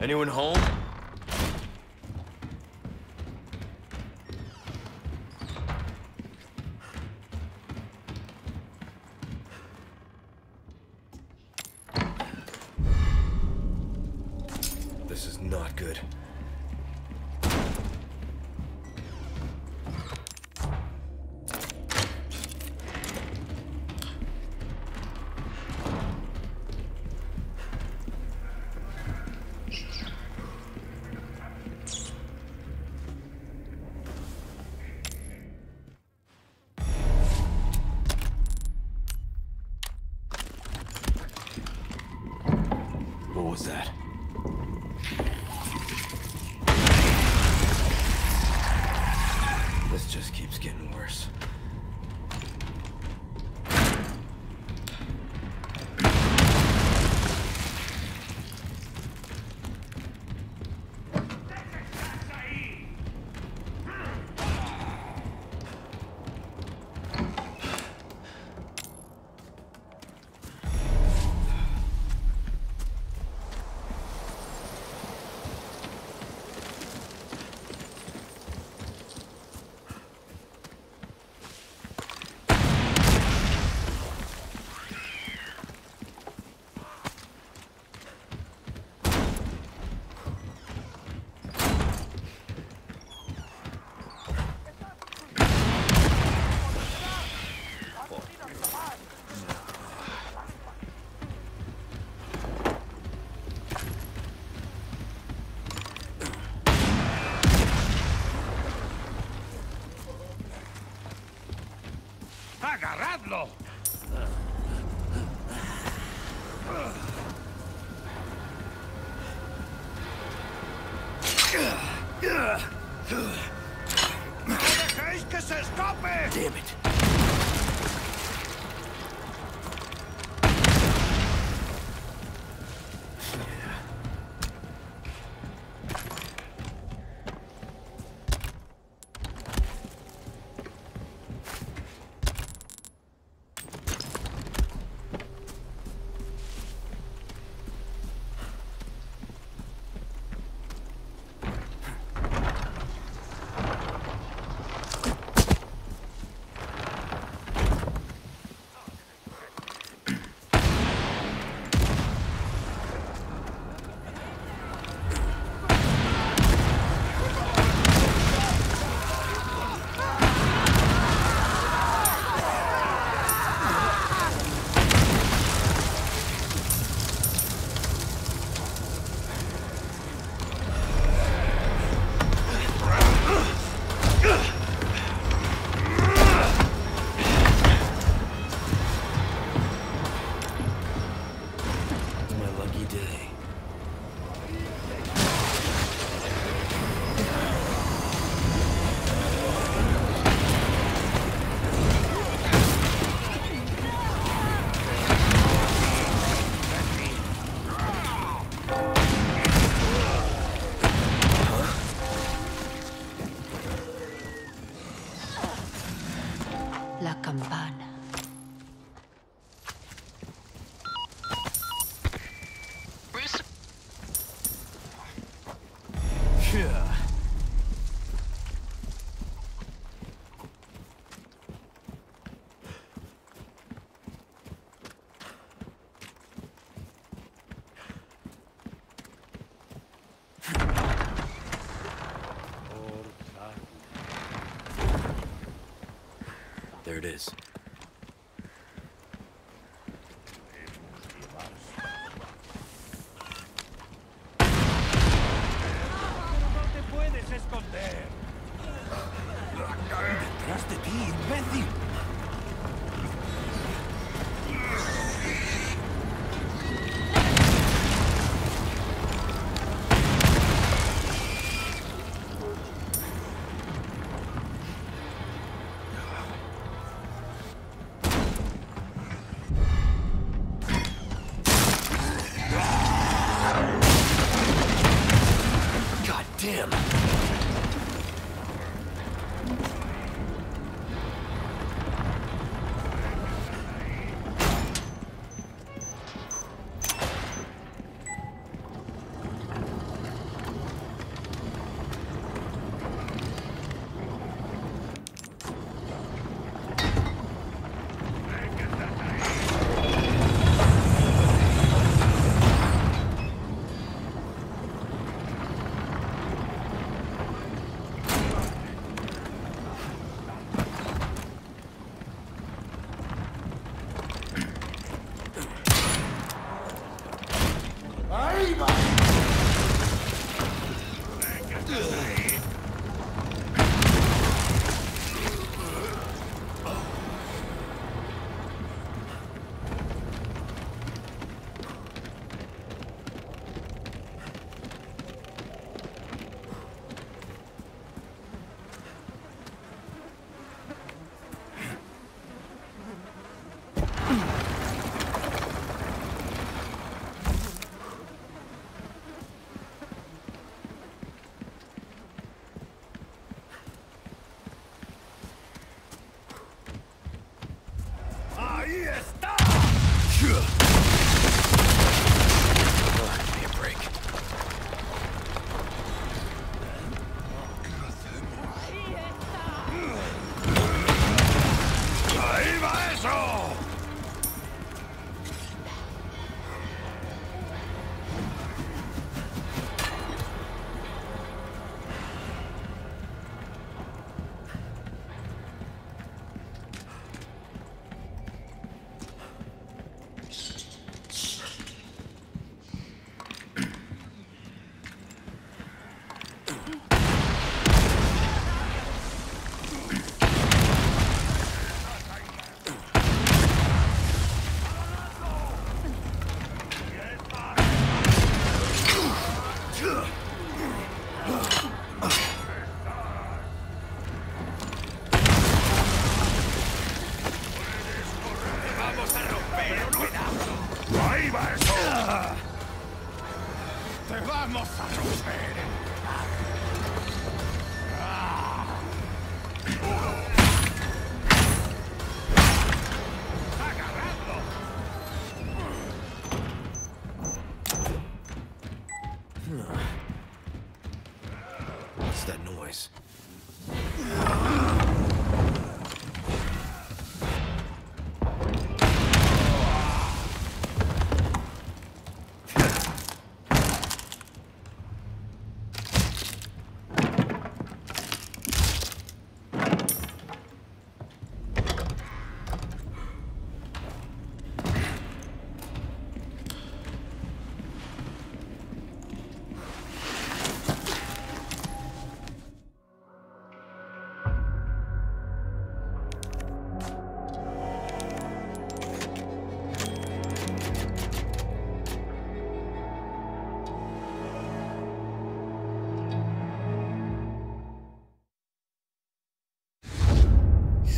Anyone home?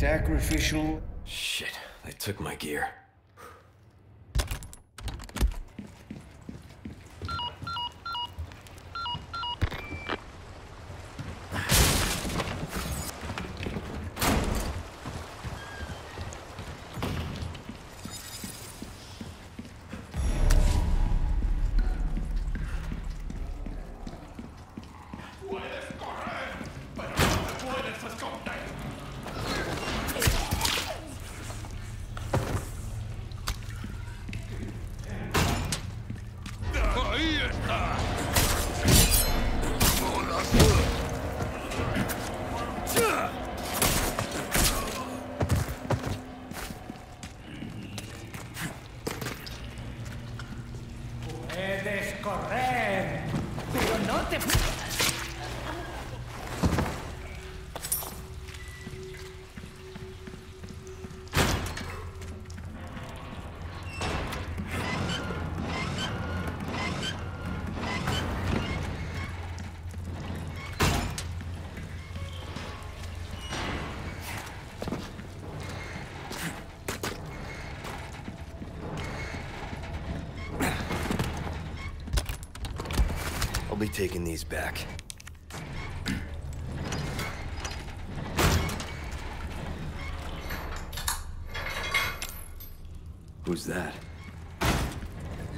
Sacrificial. Shit, they took my gear. Taking these back. Who's that?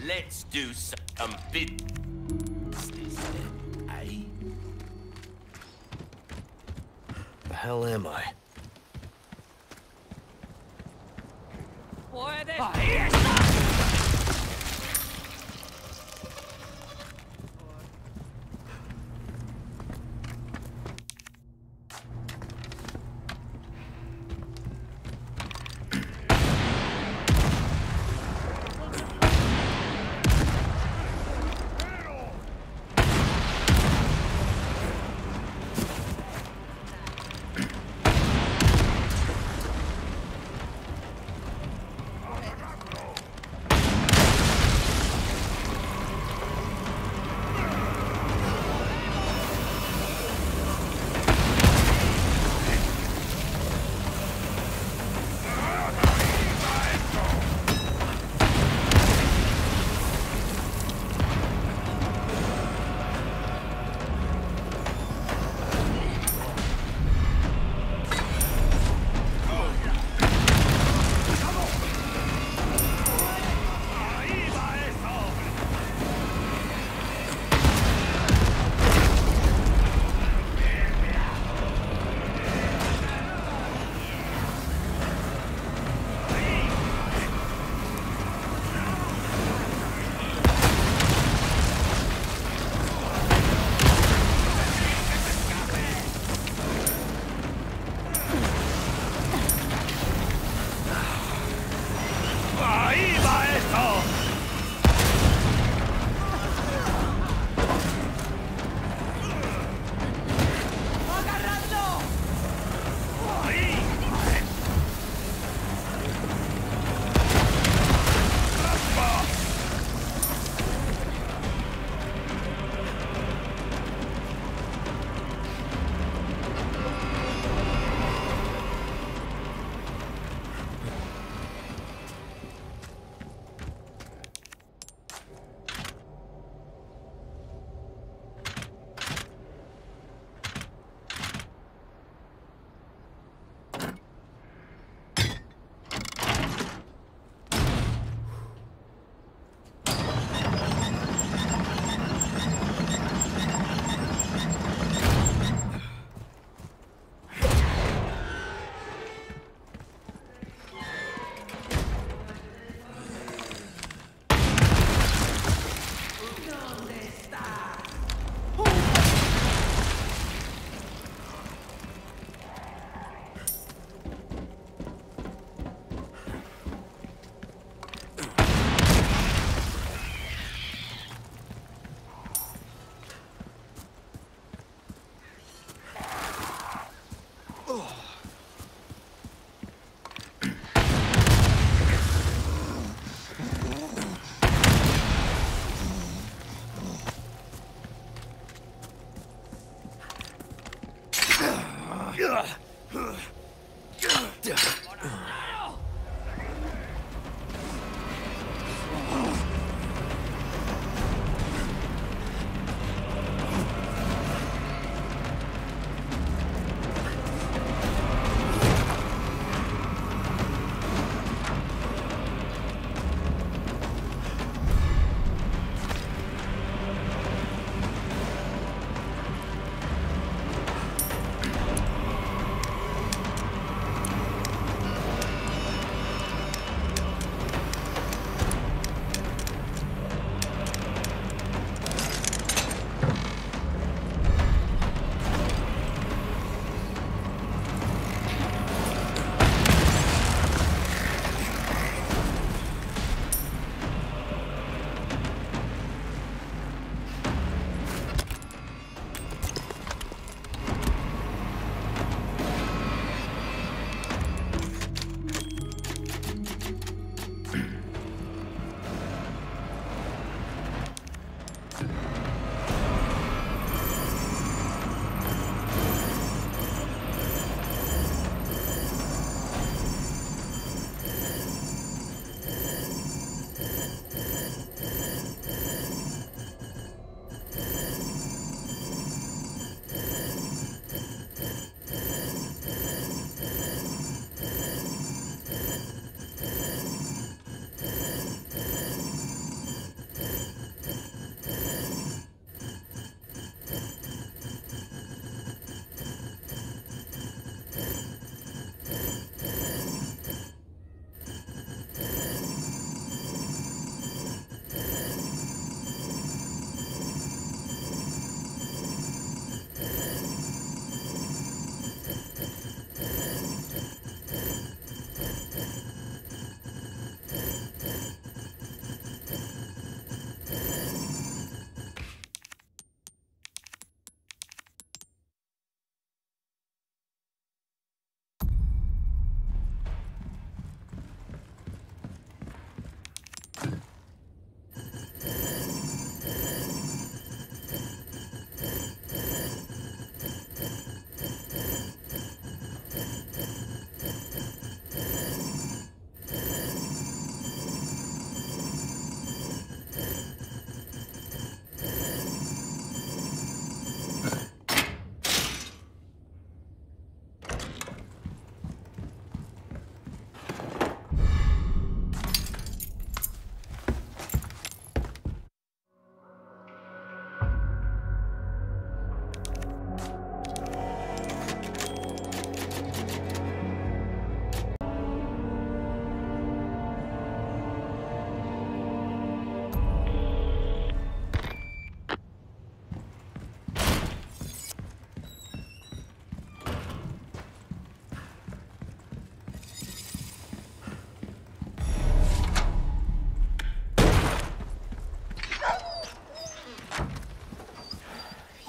Let's do some business, eh? The hell am I?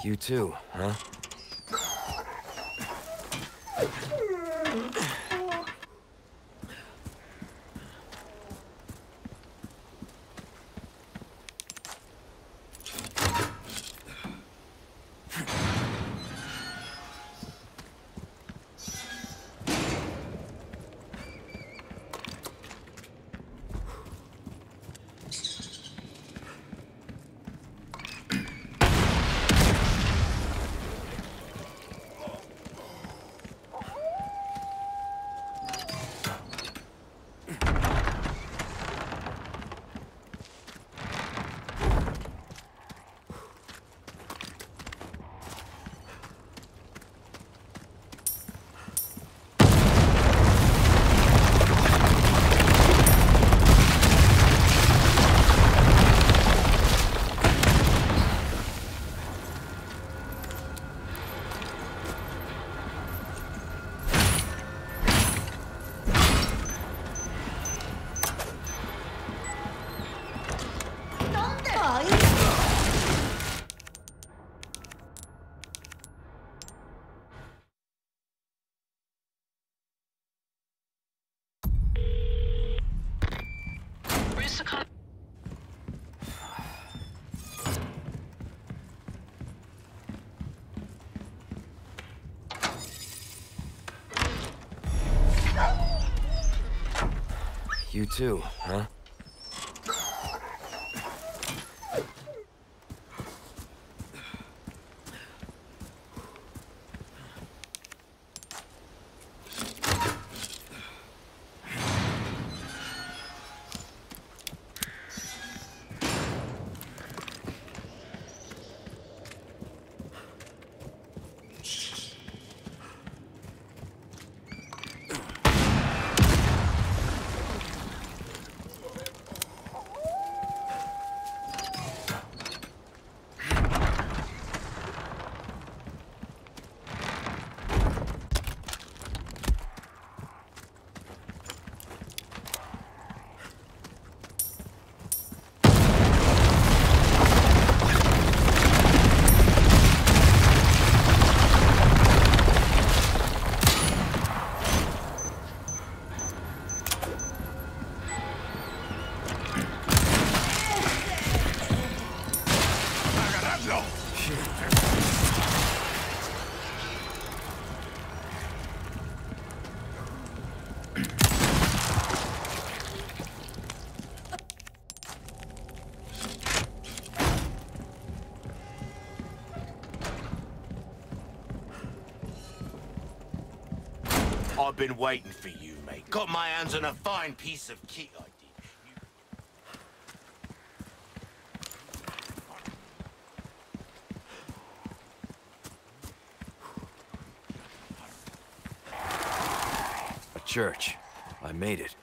You too, too, huh? I've been waiting for you, mate. Got my hands on a fine piece of did. A church. I made it.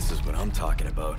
This is what I'm talking about.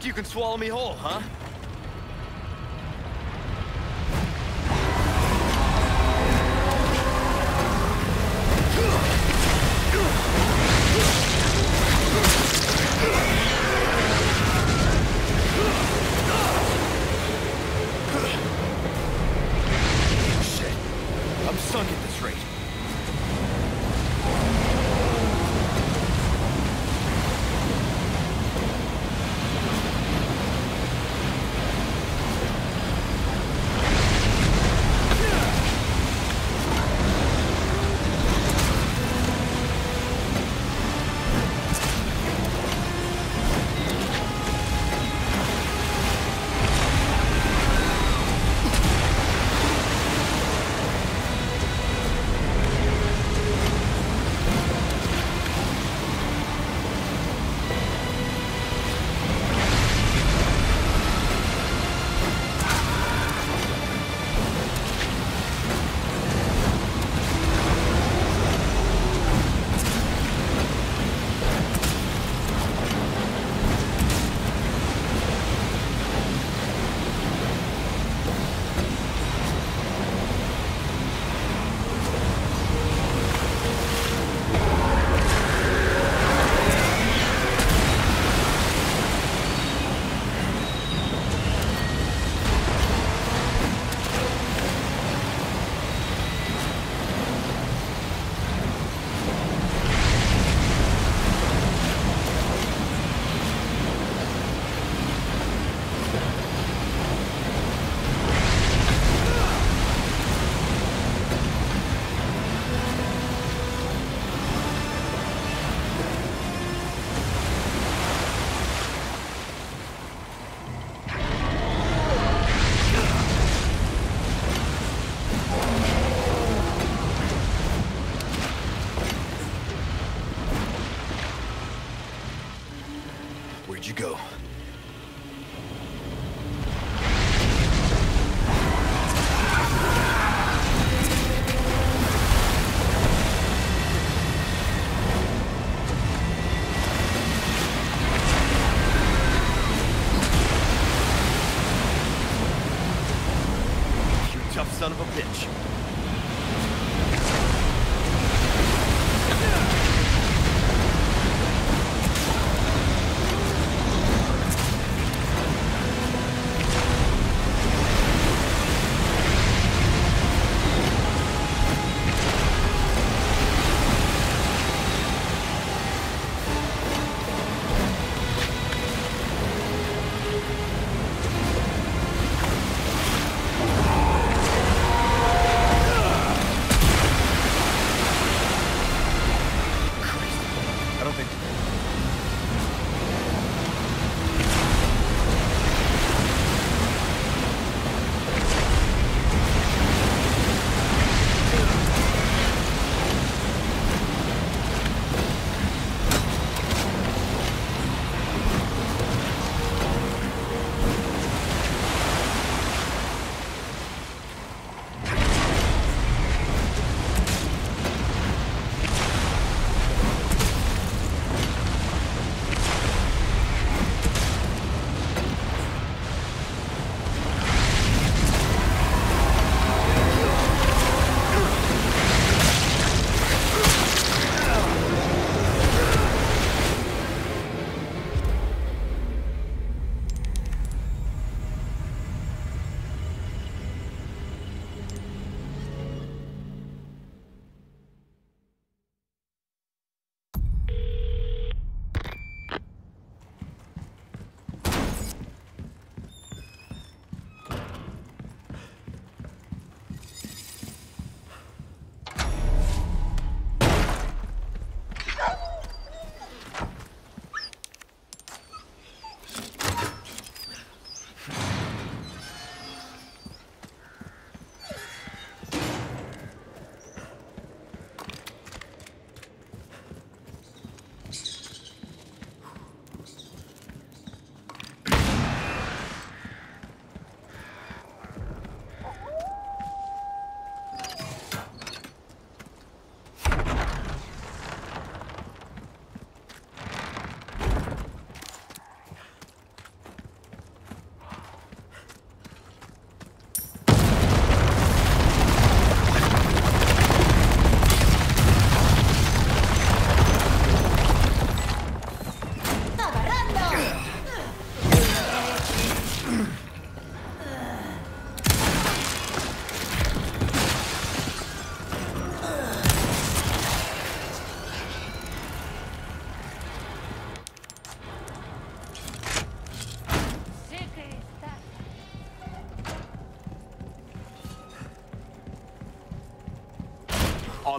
Think you can swallow me whole, huh?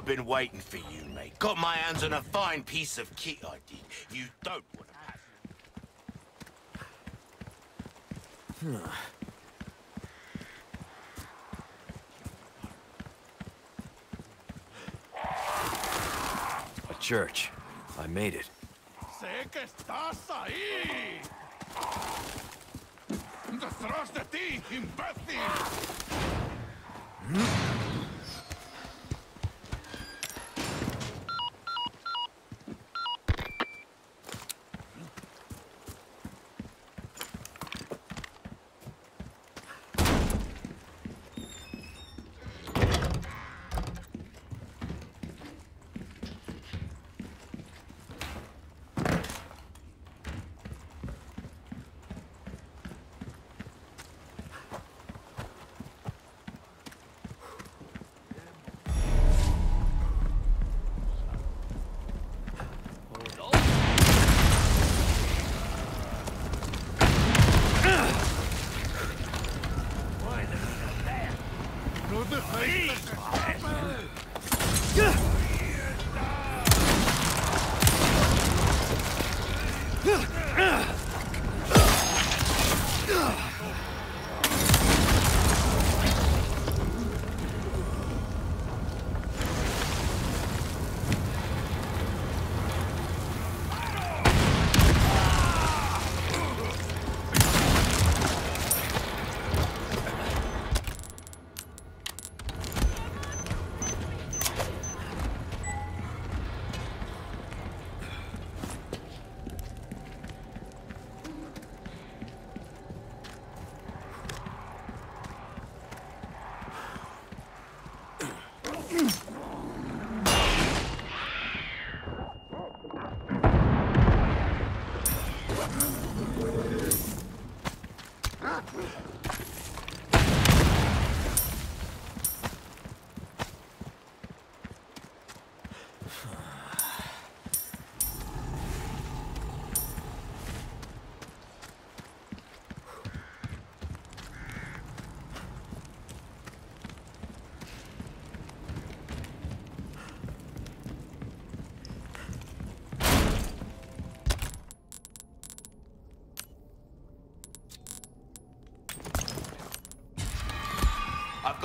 I've been waiting for you, mate. Got my hands on a fine piece of kit I did. You don't want to pass. A church. I made it. Sé que estás ahí. Detrás de ti, imbécil.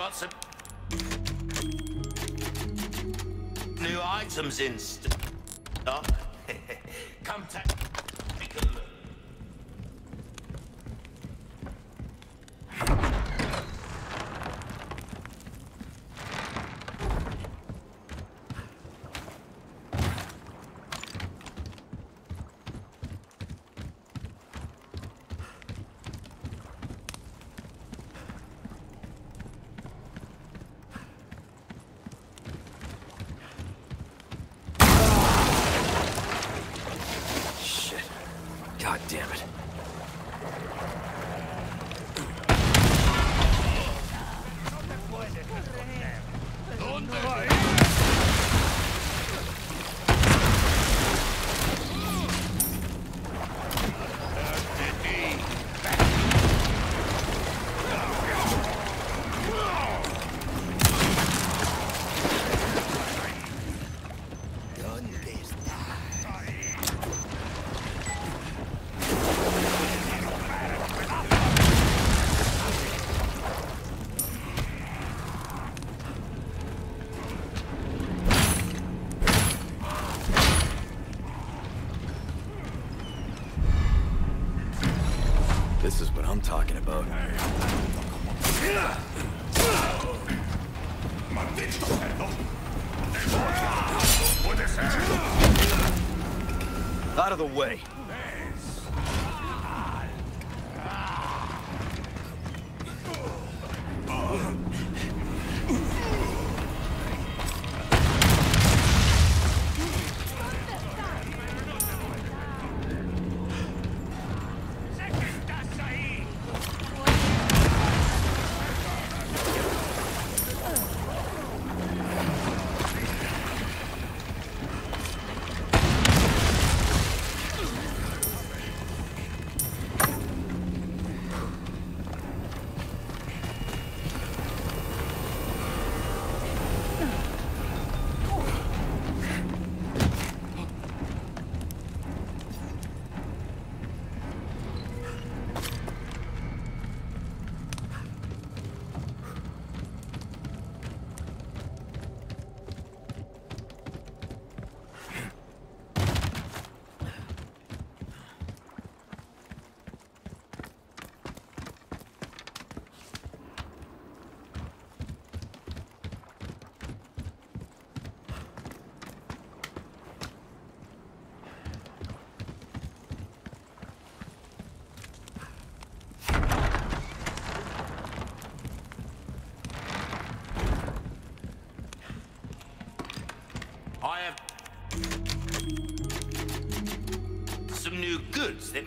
Got some new items in Out of the way.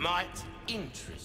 Might interest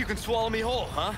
you. Can swallow me whole, huh?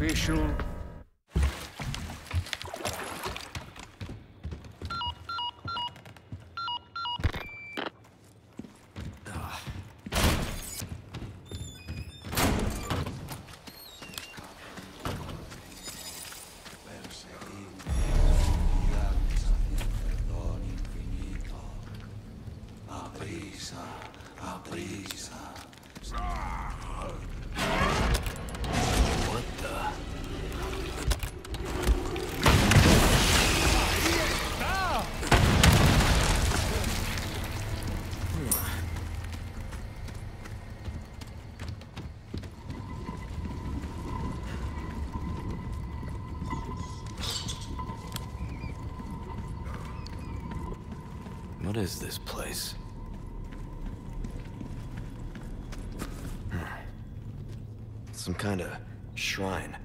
Official. Is this place? Hmm. Some kind of shrine.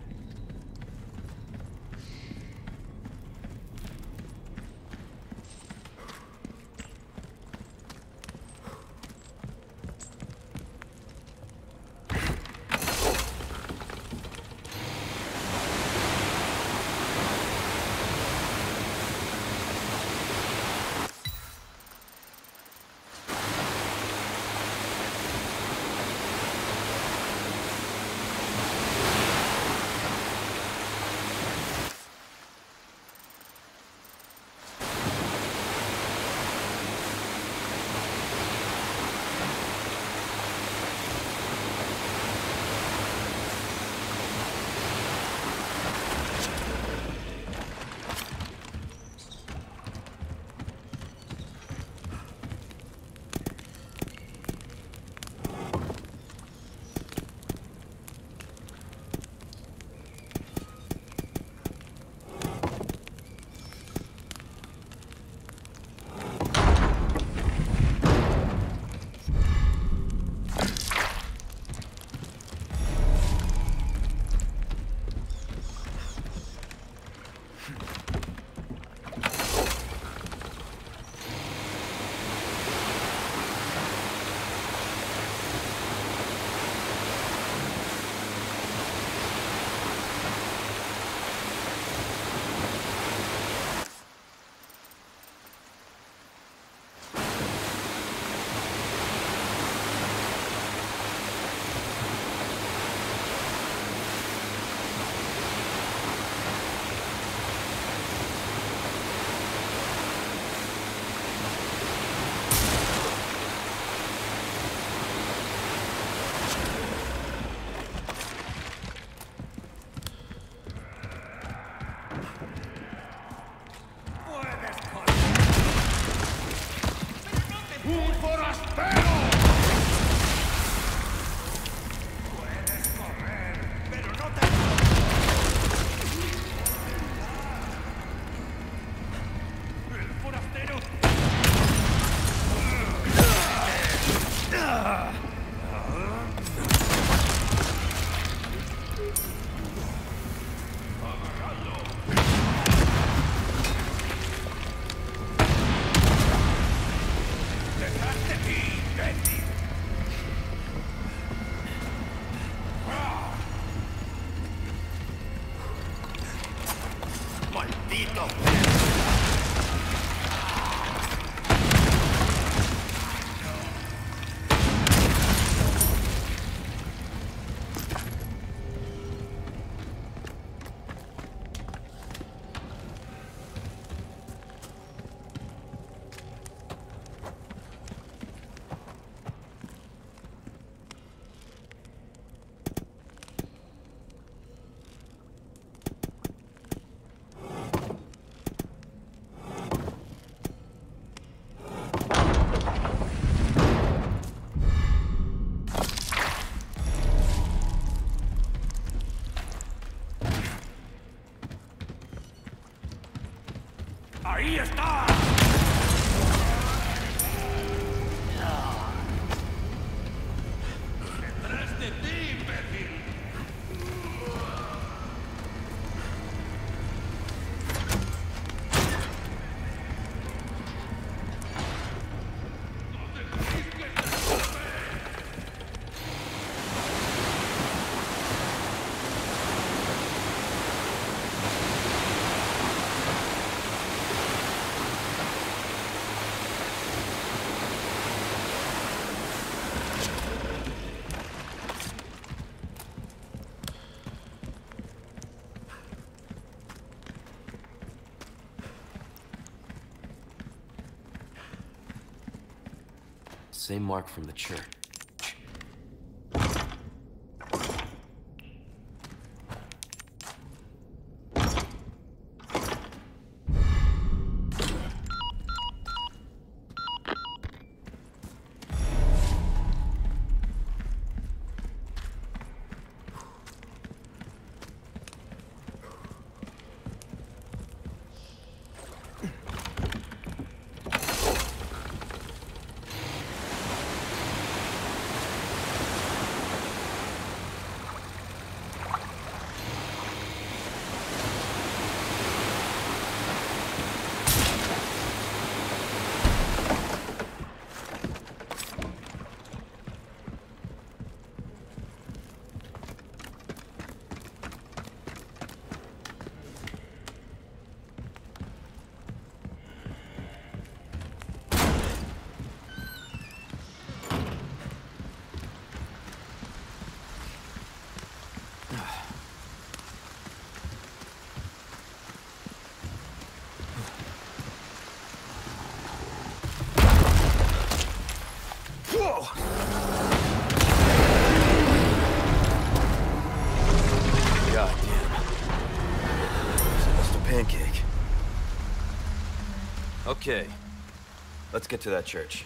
Está! Same mark from the church. Whoa! God damn. It's almost a pancake. Okay. Let's get to that church.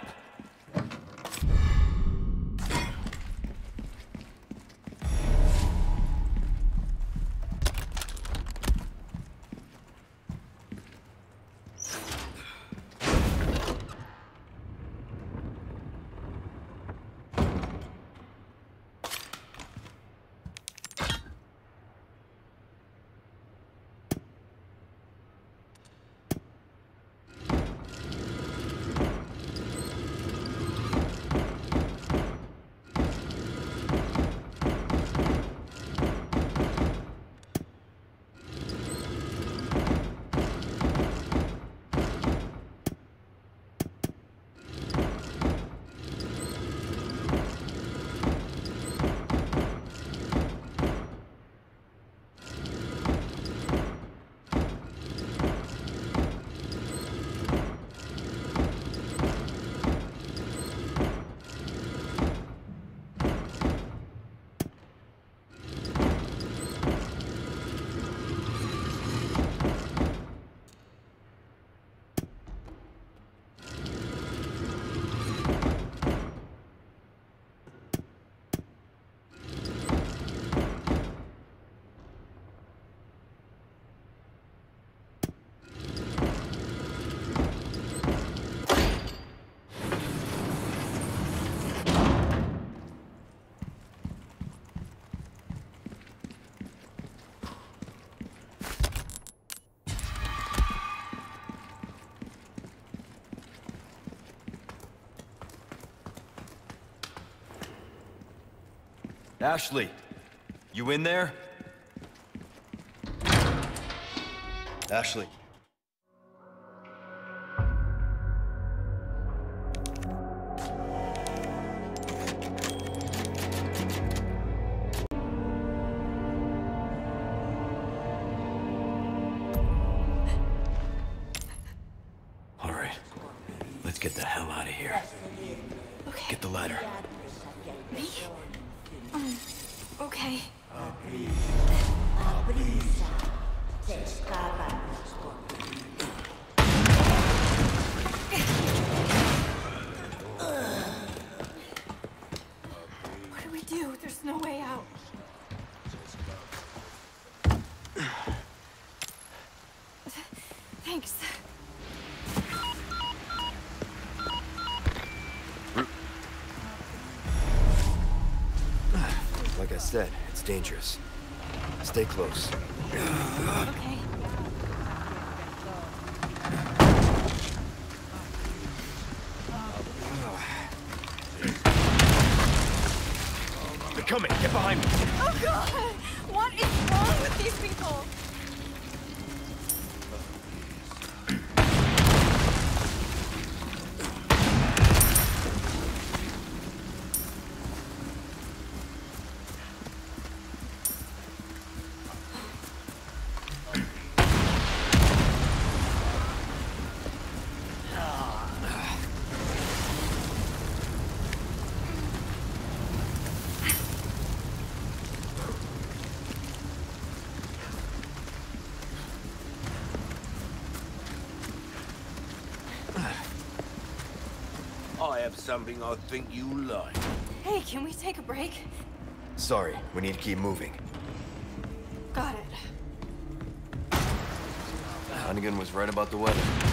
Ashley, you in there? Ashley. Said, it's dangerous. Stay close. Okay. They're coming! Get behind me! Oh god! What is wrong with these people? I have something I think you like. Hey, can we take a break? Sorry, we need to keep moving. Got it. Hunnigan was right about the weather.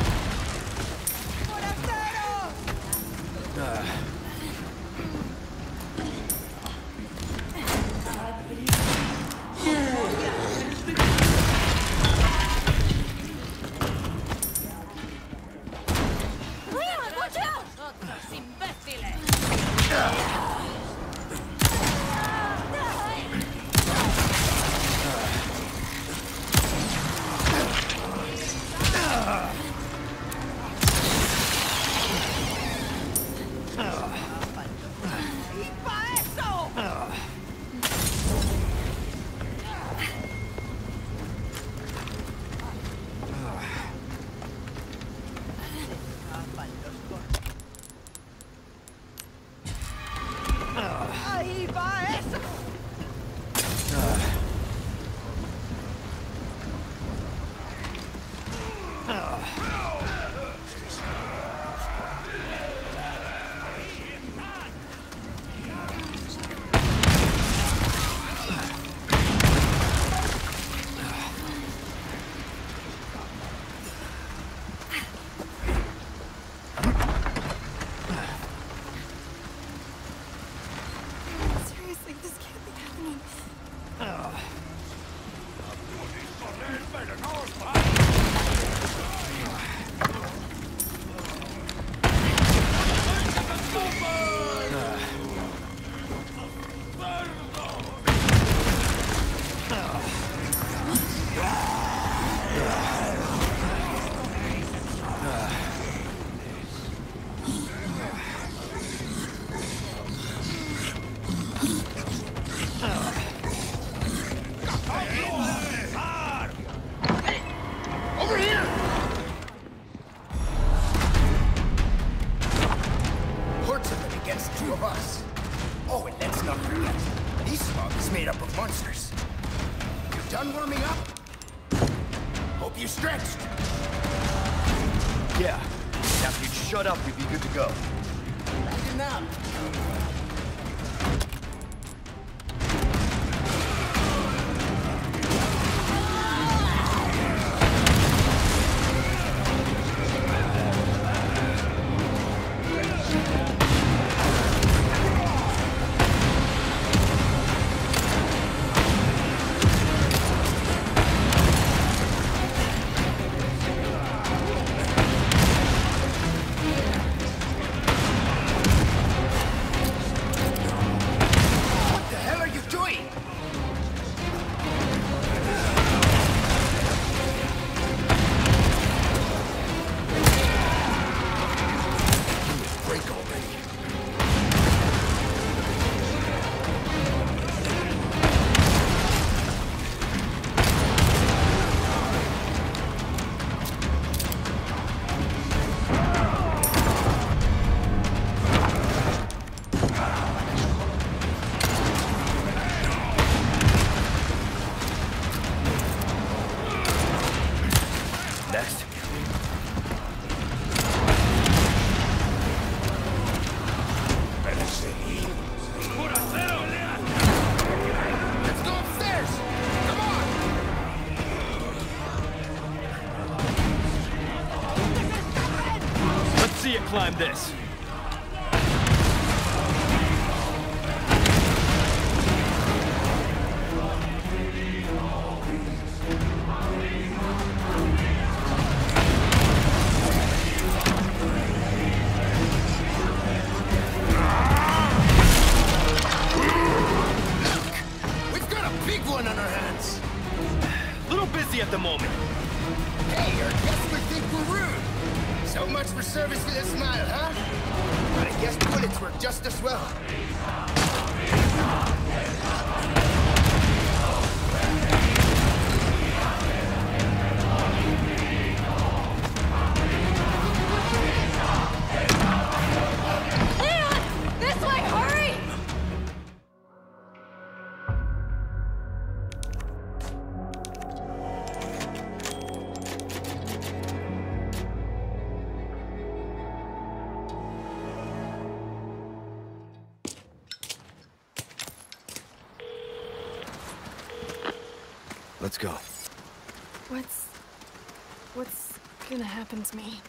Me?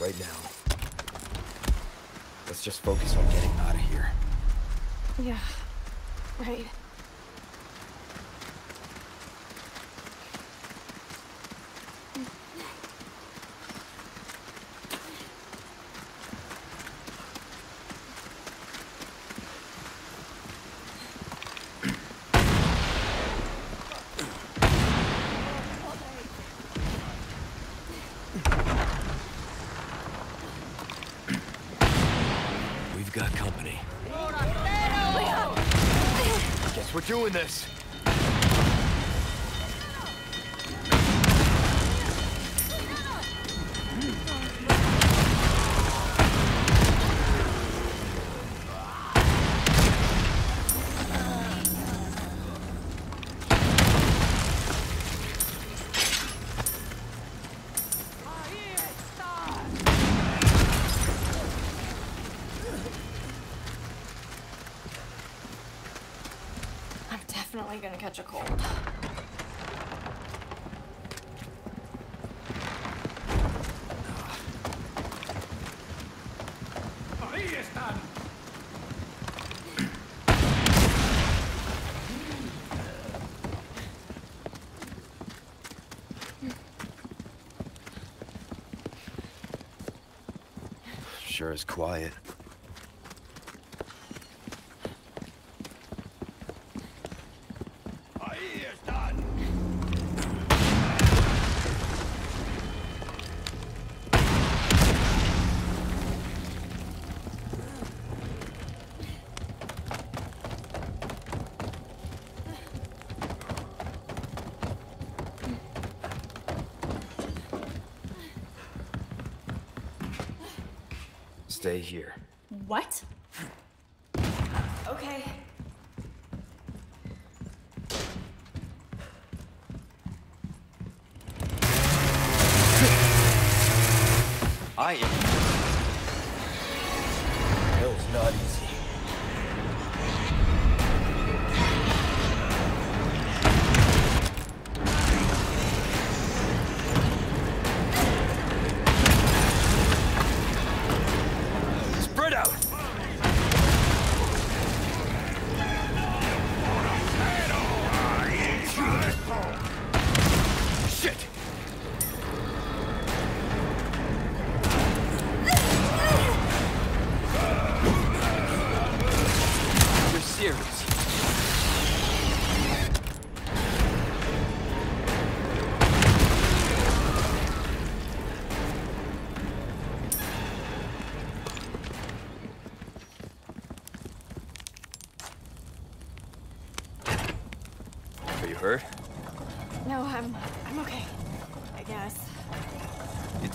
Right now. Let's just focus on getting out of here. Yeah, right. We've got company. Guess we're doing this. Gonna catch a cold. Sure is quiet.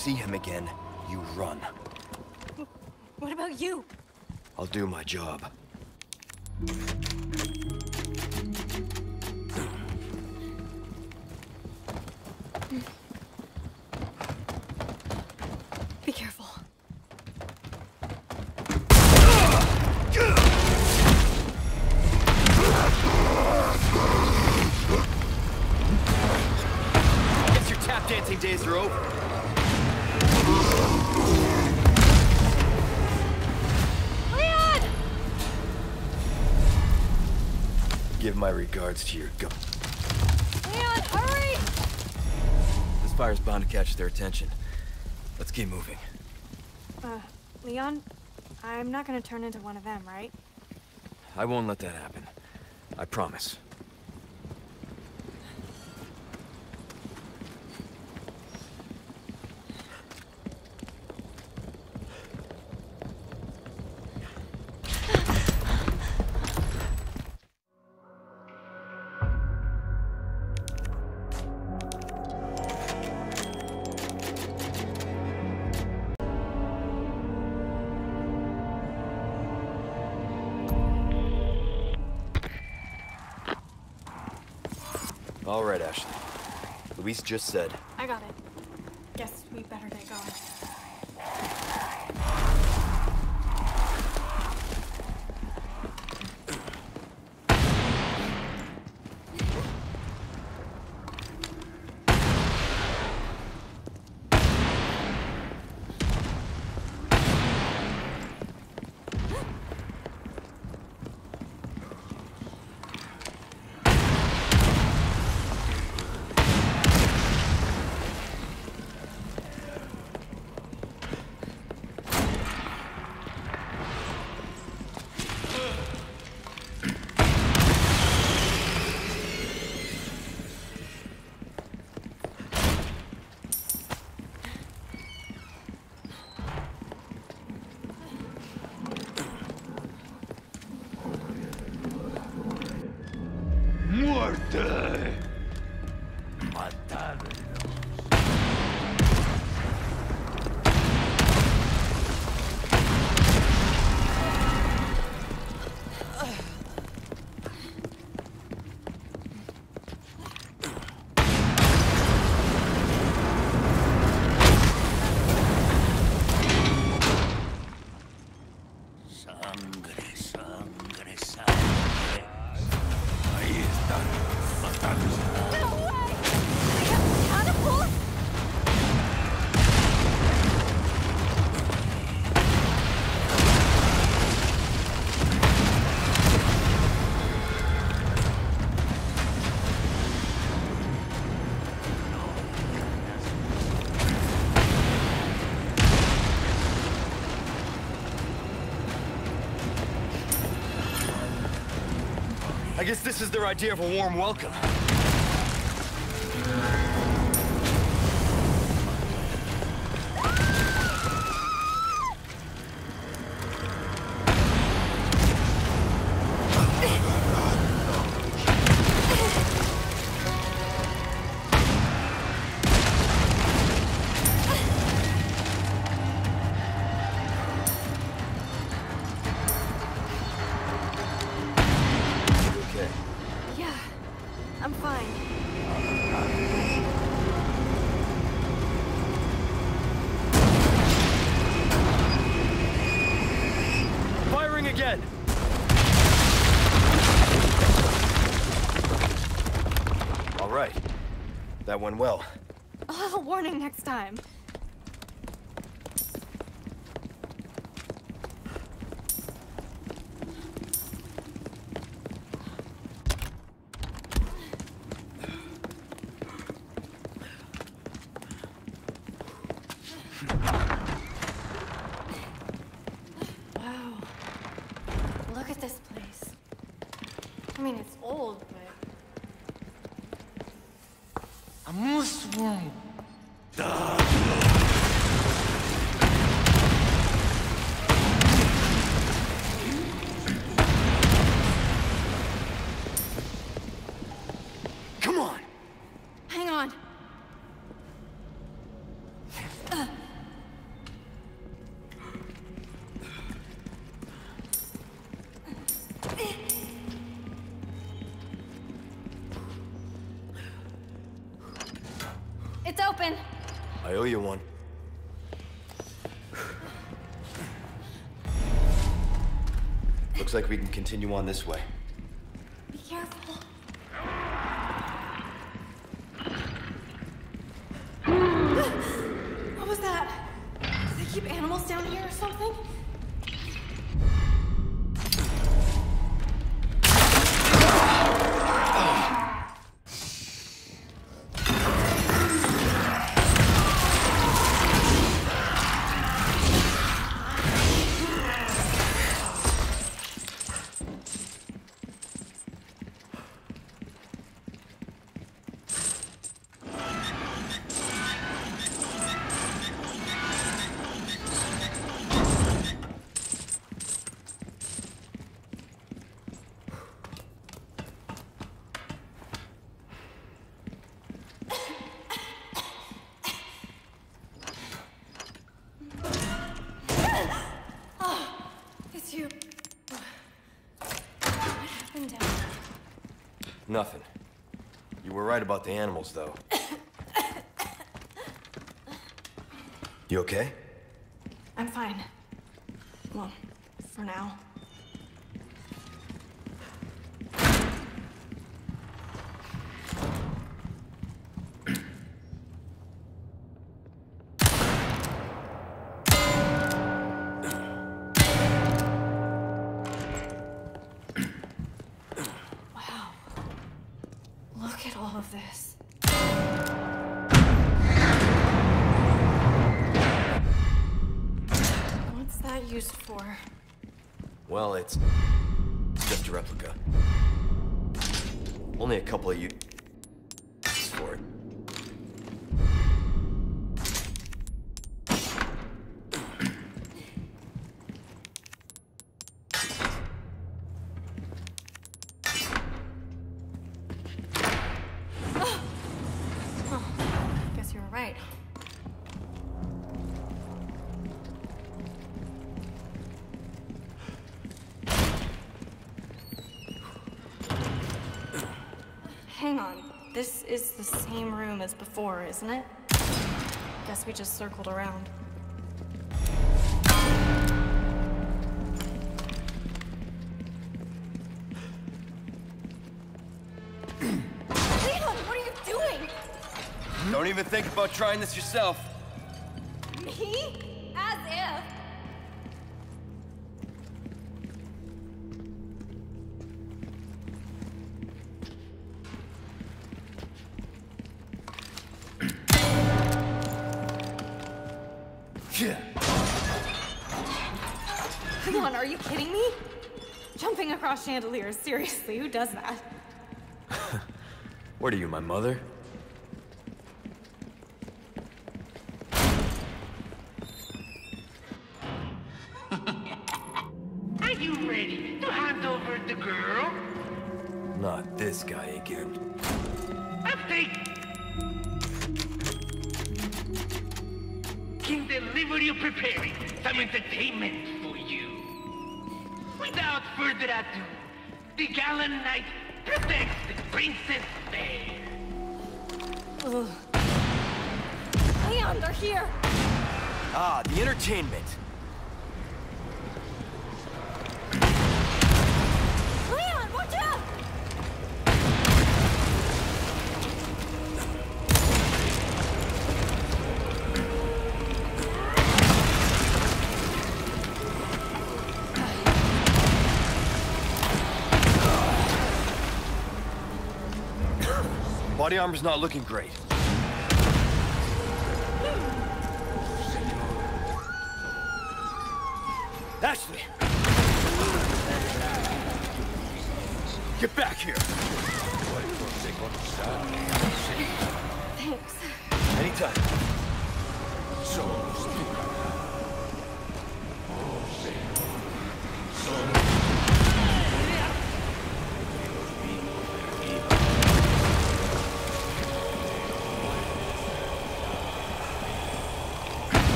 See him again, you run. What about you? I'll do my job. Regards to your gun. Leon, hurry! This fire's bound to catch their attention. Let's keep moving. Uh, Leon, I'm not gonna turn into one of them, right? I won't let that happen. I promise. Just said, guess this is their idea of a warm welcome. Went well. A little warning next time. You one. Looks like we can continue on this way. Be careful. what was that? Do they keep animals down here or something? It's you. What happened down there? Nothing. You were right about the animals, though. You okay? Well, it's just a replica. Only a couple of you is the same room as before, isn't it? Guess we just circled around. Leon, what are you doing? Don't even think about trying this yourself. Jumping across chandeliers, seriously, who does that? What are you, my mother? Are you ready to hand over the girl? Not this guy again. I'll take... King Delivery preparing some entertainment for you. Without the gallant knight protects the princess fair. Ugh. Leon, they're here! Ah, the entertainment. Body armor's not looking great.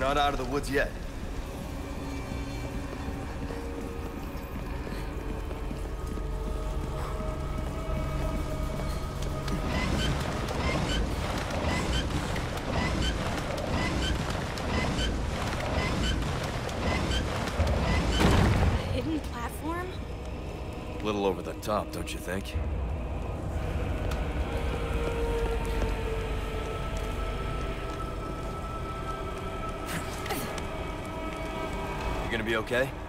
Not out of the woods yet. A hidden platform? A little over the top, don't you think? Okay?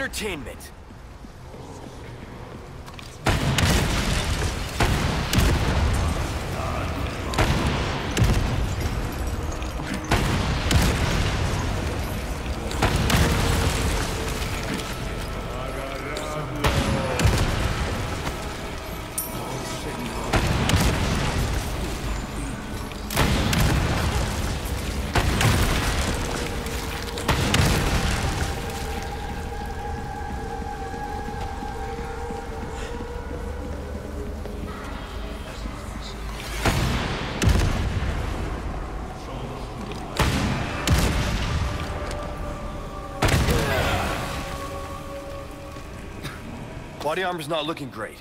Entertainment. Body armor's not looking great.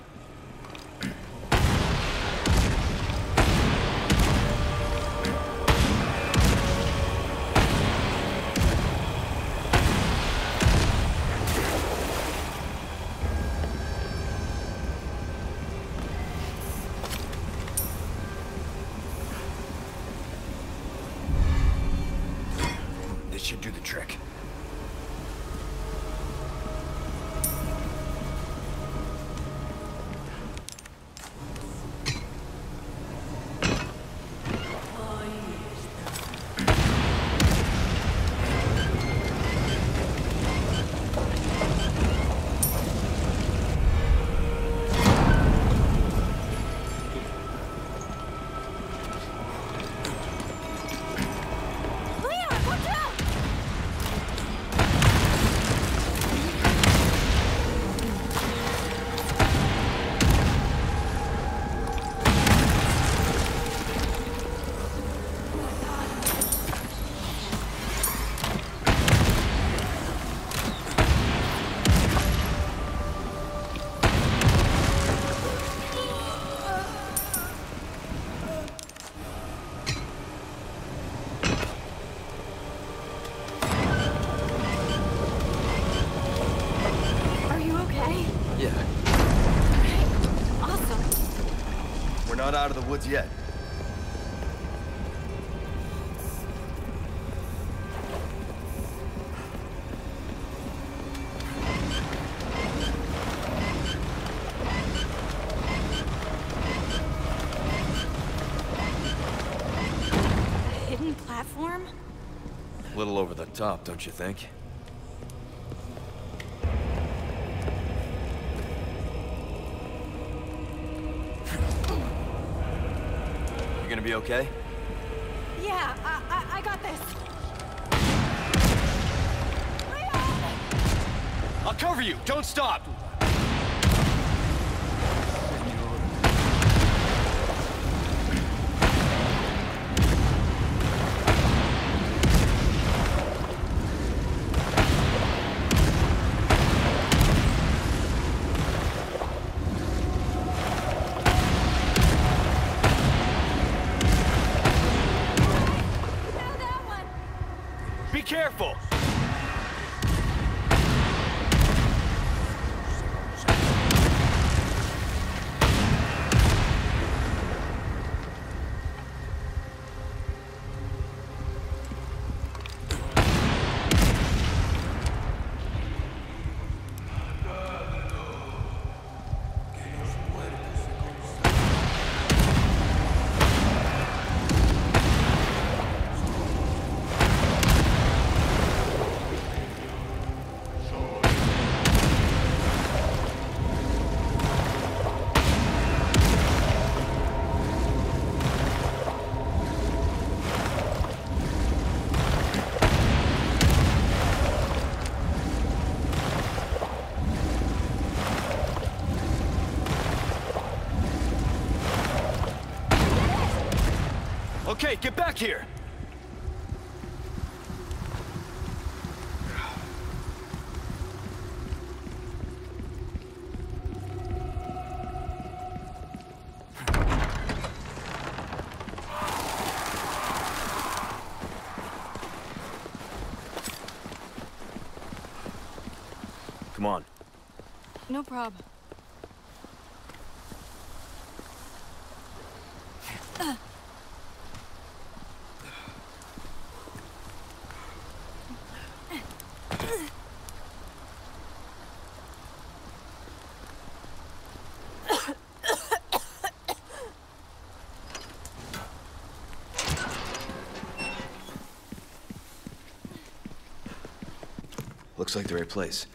Woods yet. A hidden platform? A little over the top, don't you think? okay? Yeah, I, I, I got this. I'll cover you. Don't stop. Careful! Okay, get back here! Come on. No prob. Looks like the right place.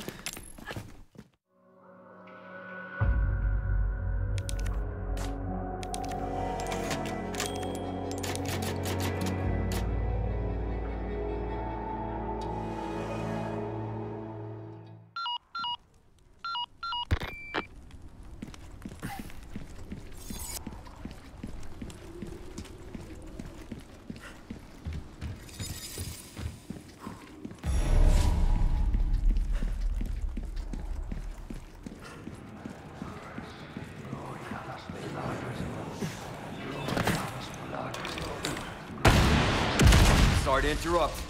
To interrupt.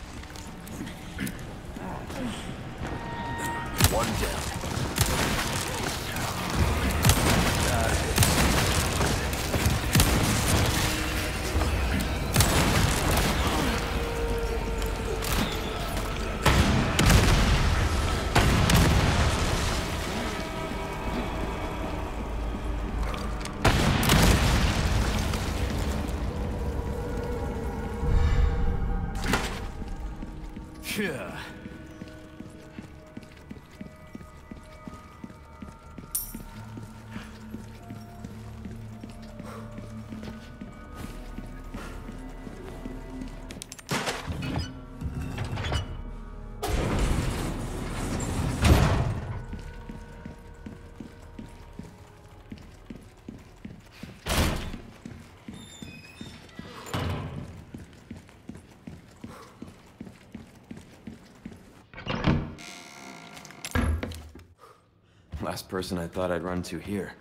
Person I thought I'd run to here.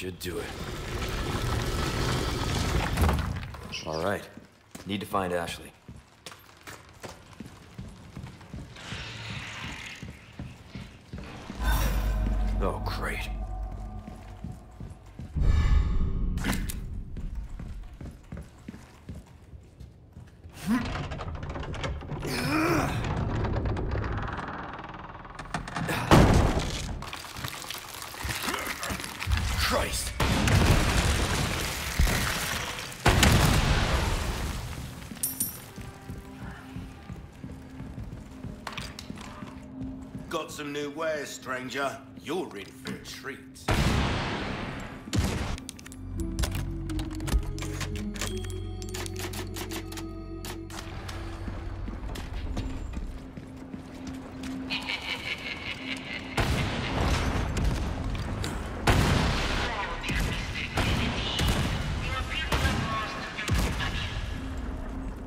Should do it. All right. Need to find Ashley. Some new wares, stranger. You're in for a treat.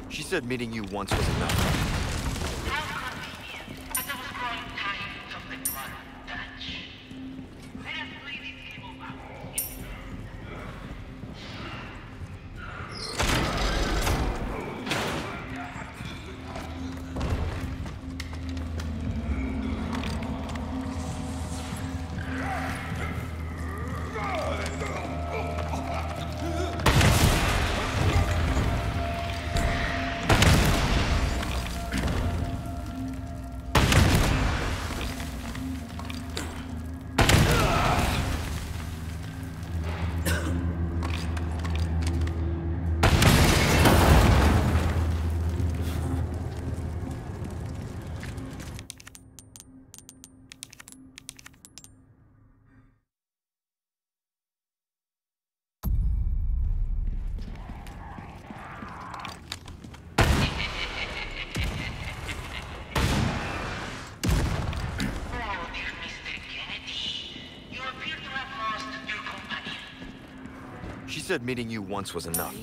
She said meeting you once was enough. Said meeting you once was enough.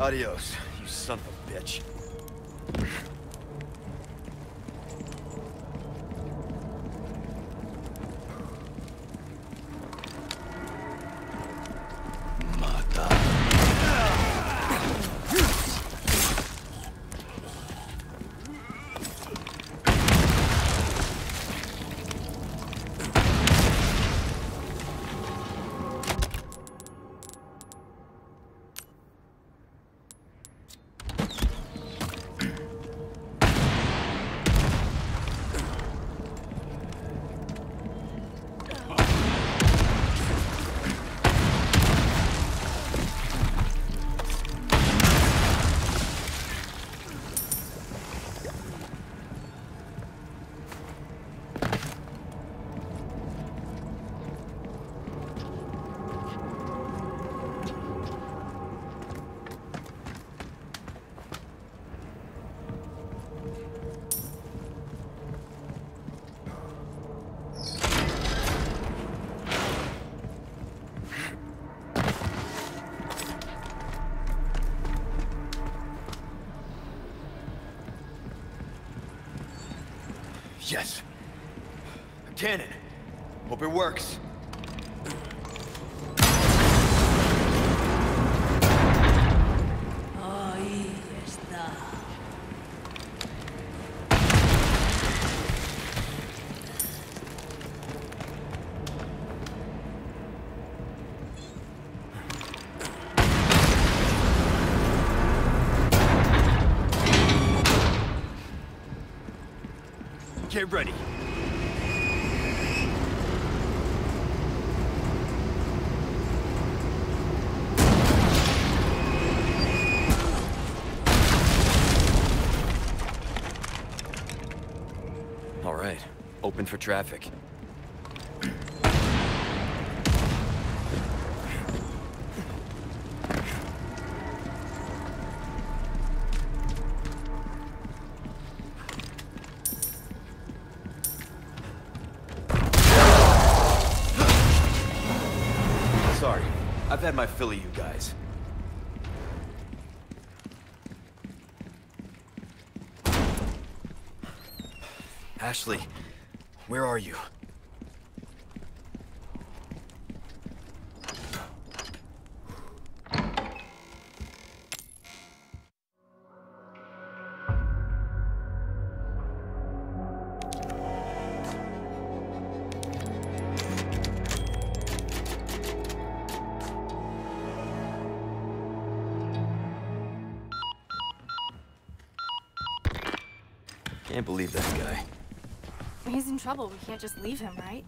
Adios, Yes. Cannon. Hope it works. Traffic. Sorry. I've had my fill of you guys. Ashley, where are you? Can't just leave him, right?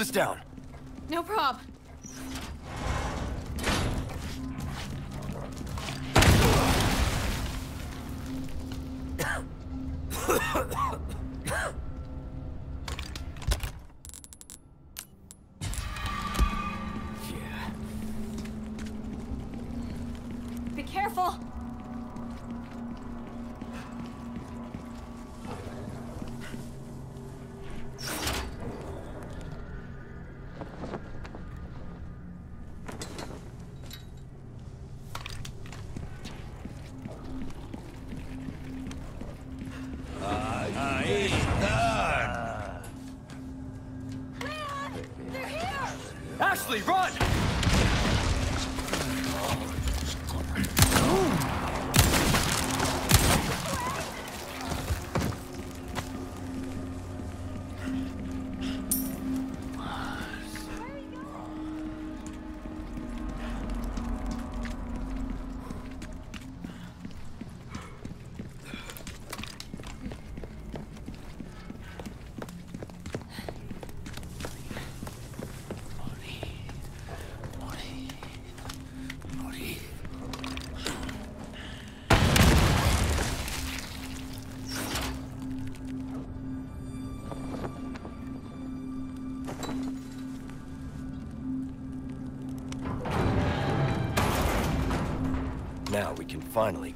This down.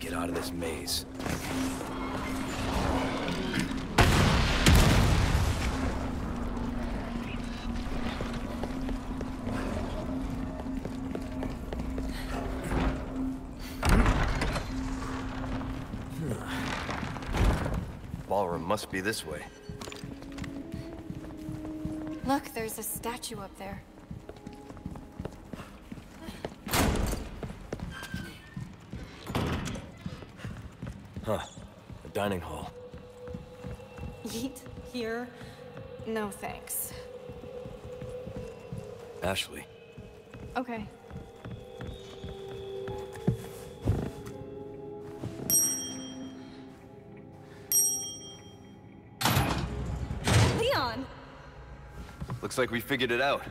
Get out of this maze. Ballroom must be this way. Look, there's a statue up there. No thanks. Ashley. Okay. Leon! Looks like we figured it out.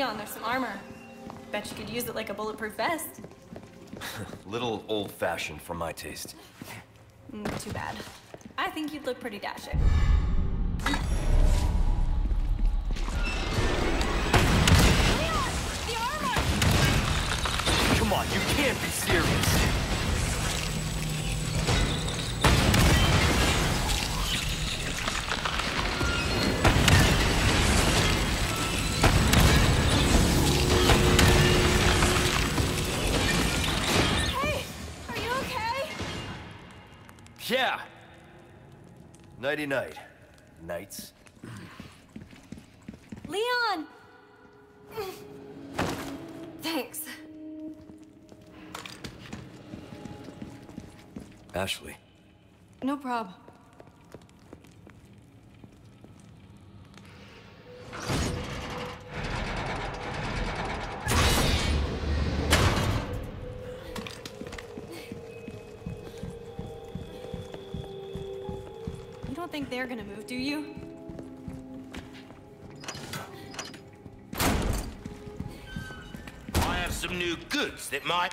Leon, there's some armor. Bet you could use it like a bulletproof vest. Little old-fashioned for my taste. Mm, too bad. I think you'd look pretty dashing. Nighty-night. Nights. They're gonna move, do you? I have some new goods that might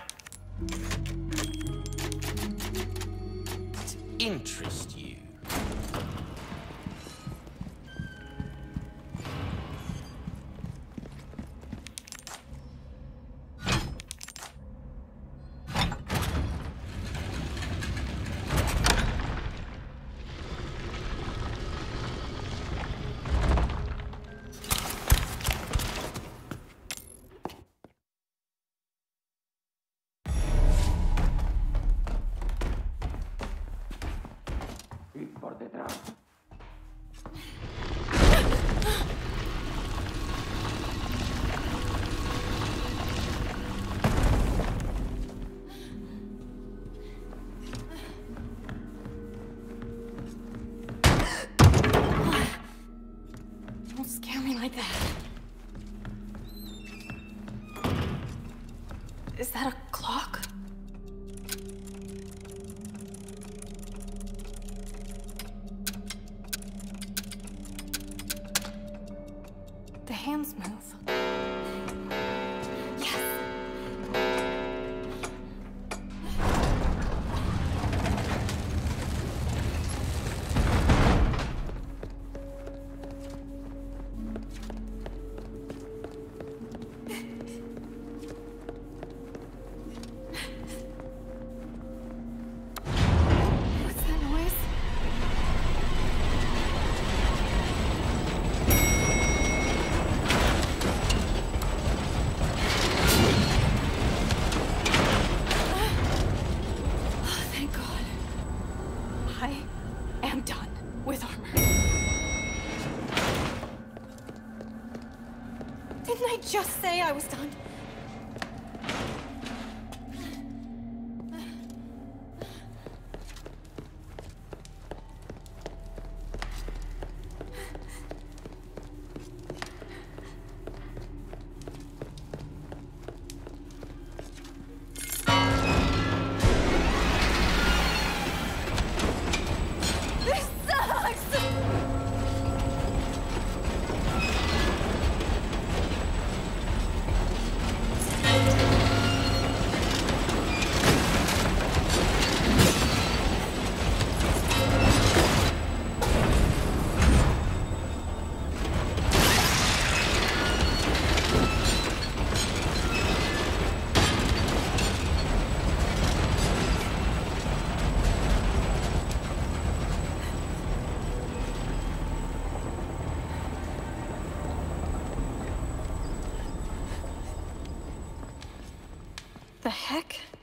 just say I was The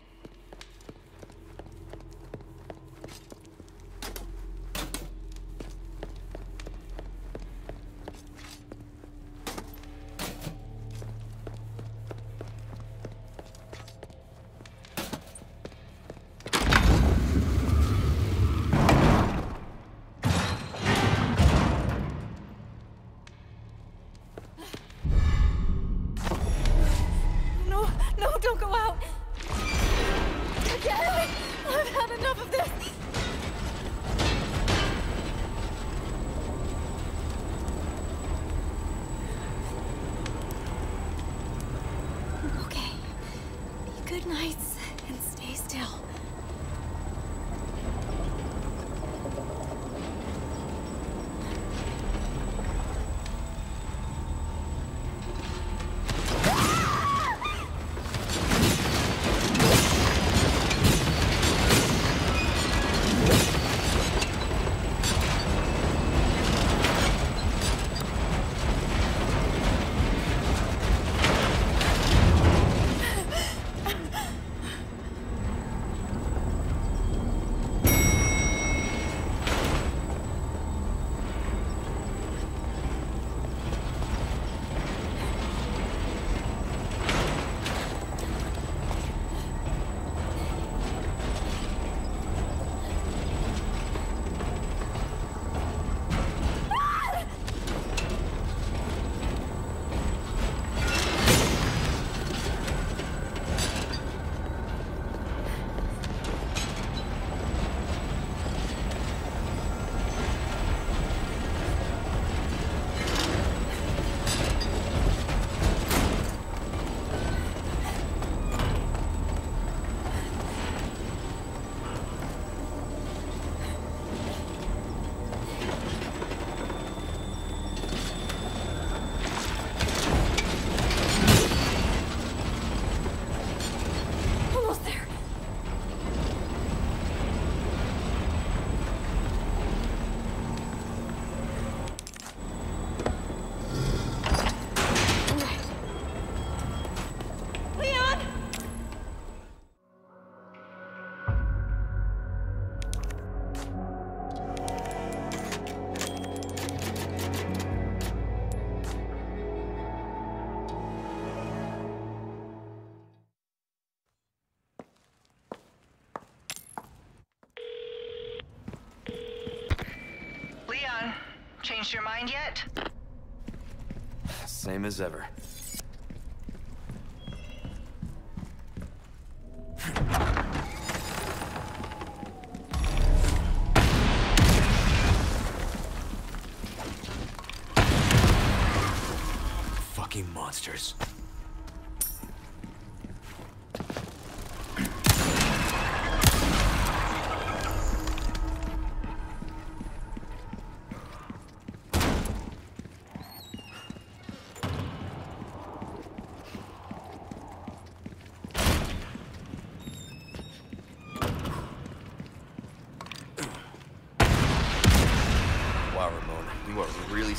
Same as ever.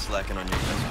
Slacking on your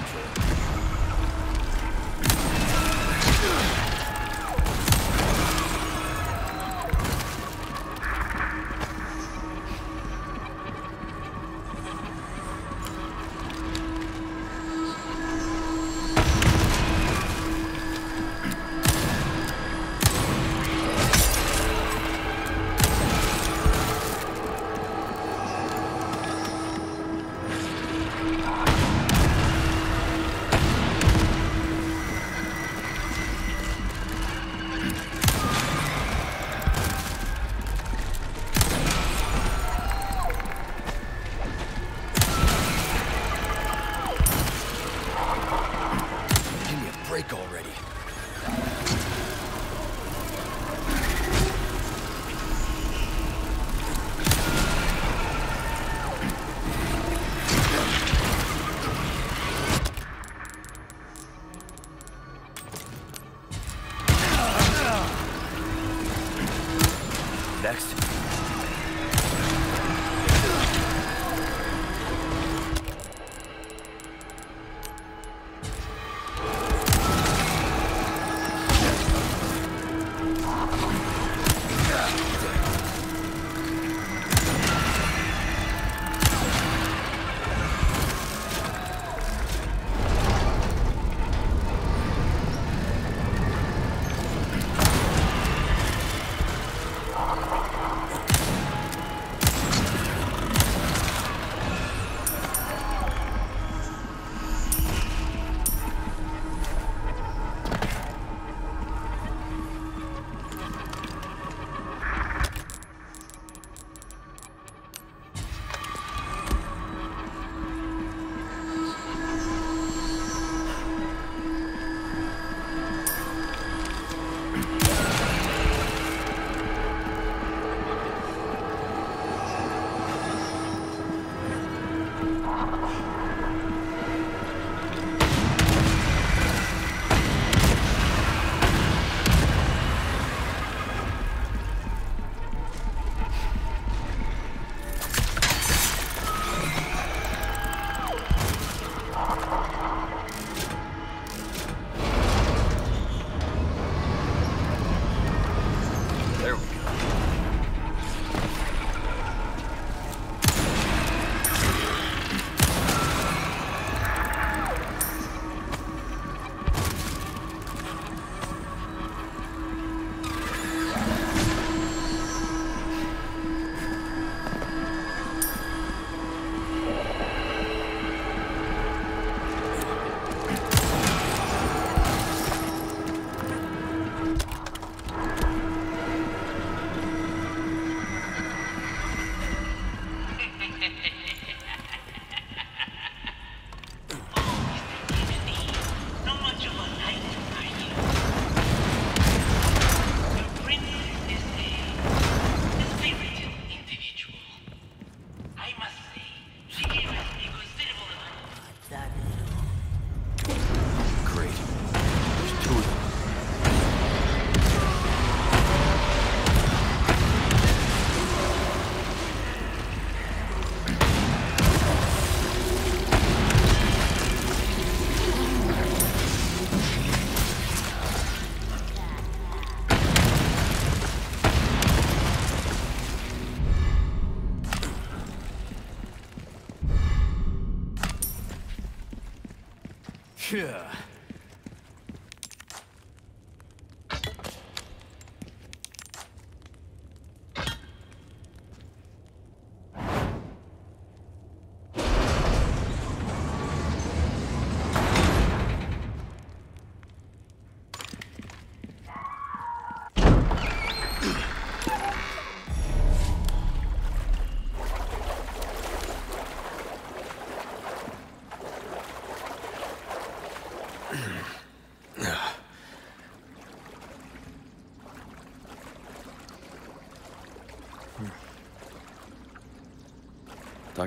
Yeah.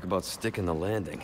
About sticking the landing.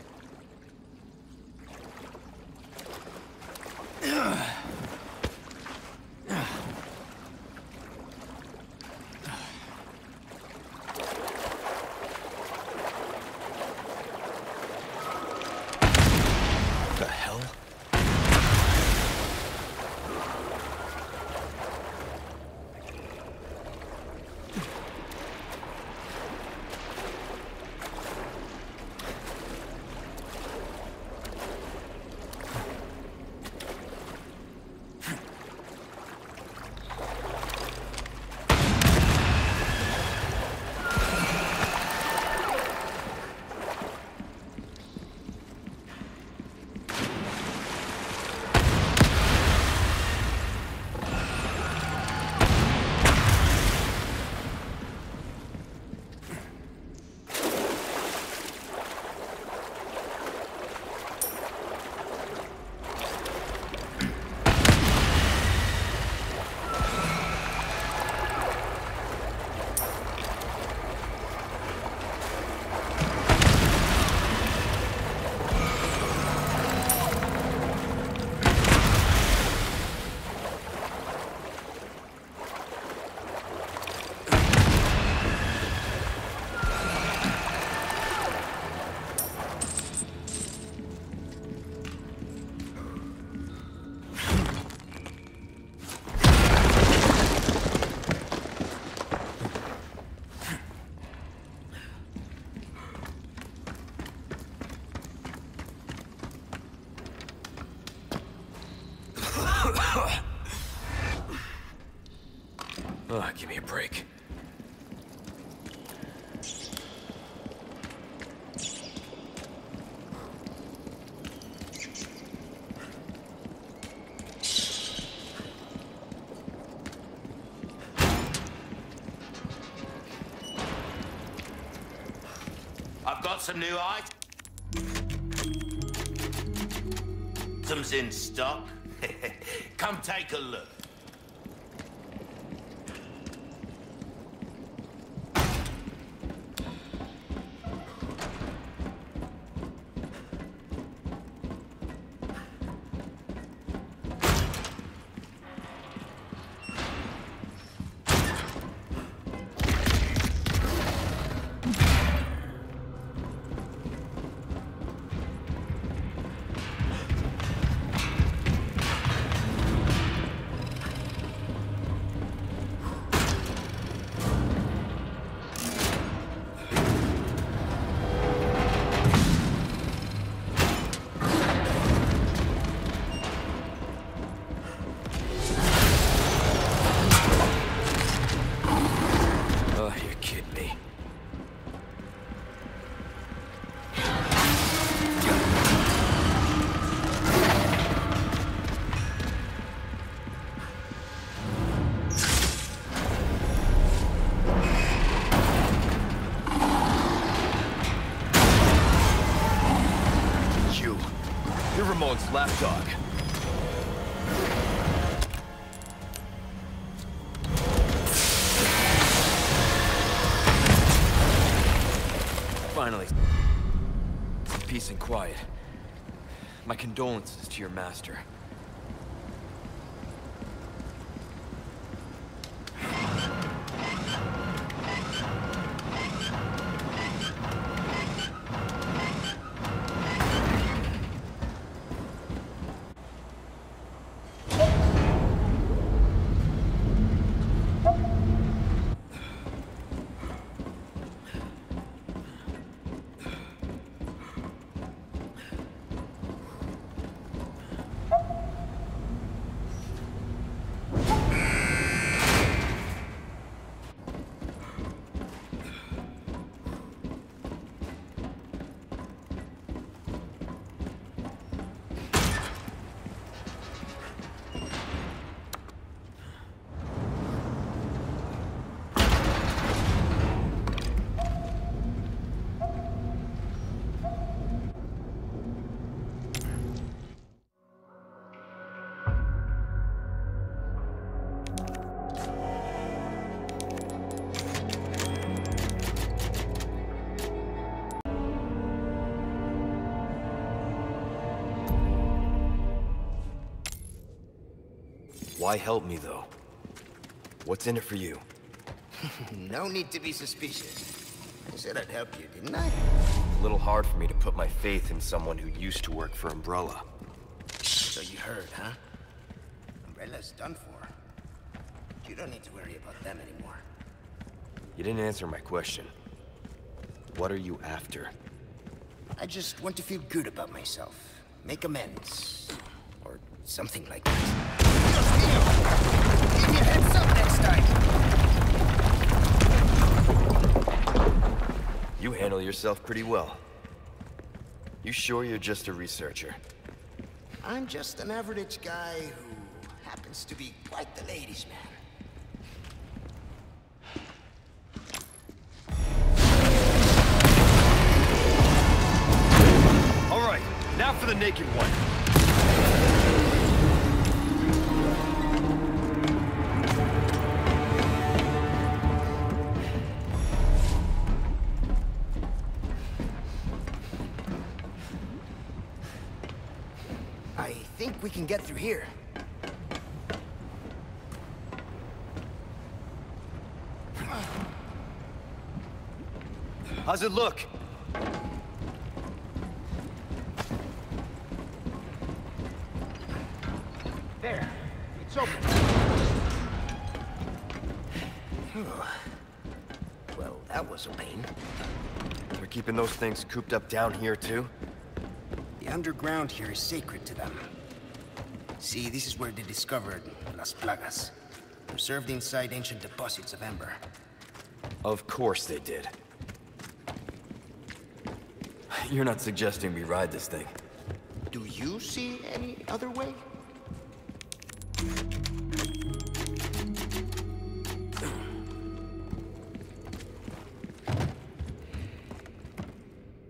Some new items in stock. Come take a look. Lapdog. Finally. Some peace and quiet. My condolences to your master. Why help me, though? What's in it for you? no need to be suspicious. I said I'd help you, didn't I? A little hard for me to put my faith in someone who used to work for Umbrella. So you heard, huh? Umbrella's done for. You don't need to worry about them anymore. You didn't answer my question. What are you after? I just want to feel good about myself. Make amends. Or something like that. Dios mío! Give me a heads up next time! You handle yourself pretty well. You sure you're just a researcher? I'm just an average guy who happens to be quite the ladies' man. All right, now for the naked one. Can get through here. How's it look? There. It's open. well, that was a pain. They're keeping those things cooped up down here, too? The underground here is sacred to them. See, this is where they discovered Las Plagas. Preserved inside ancient deposits of amber. Of course they did. You're not suggesting we ride this thing. Do you see any other way?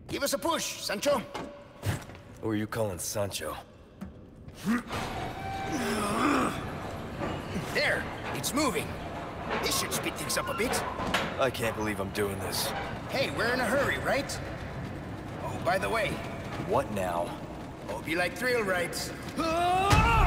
Give us a push, Sancho. Who are you calling Sancho? It's moving. This should speed things up a bit. I can't believe I'm doing this. Hey, we're in a hurry, right? Oh, by the way, What now? hope you like thrill rides. Ah!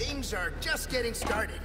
Things are just getting started.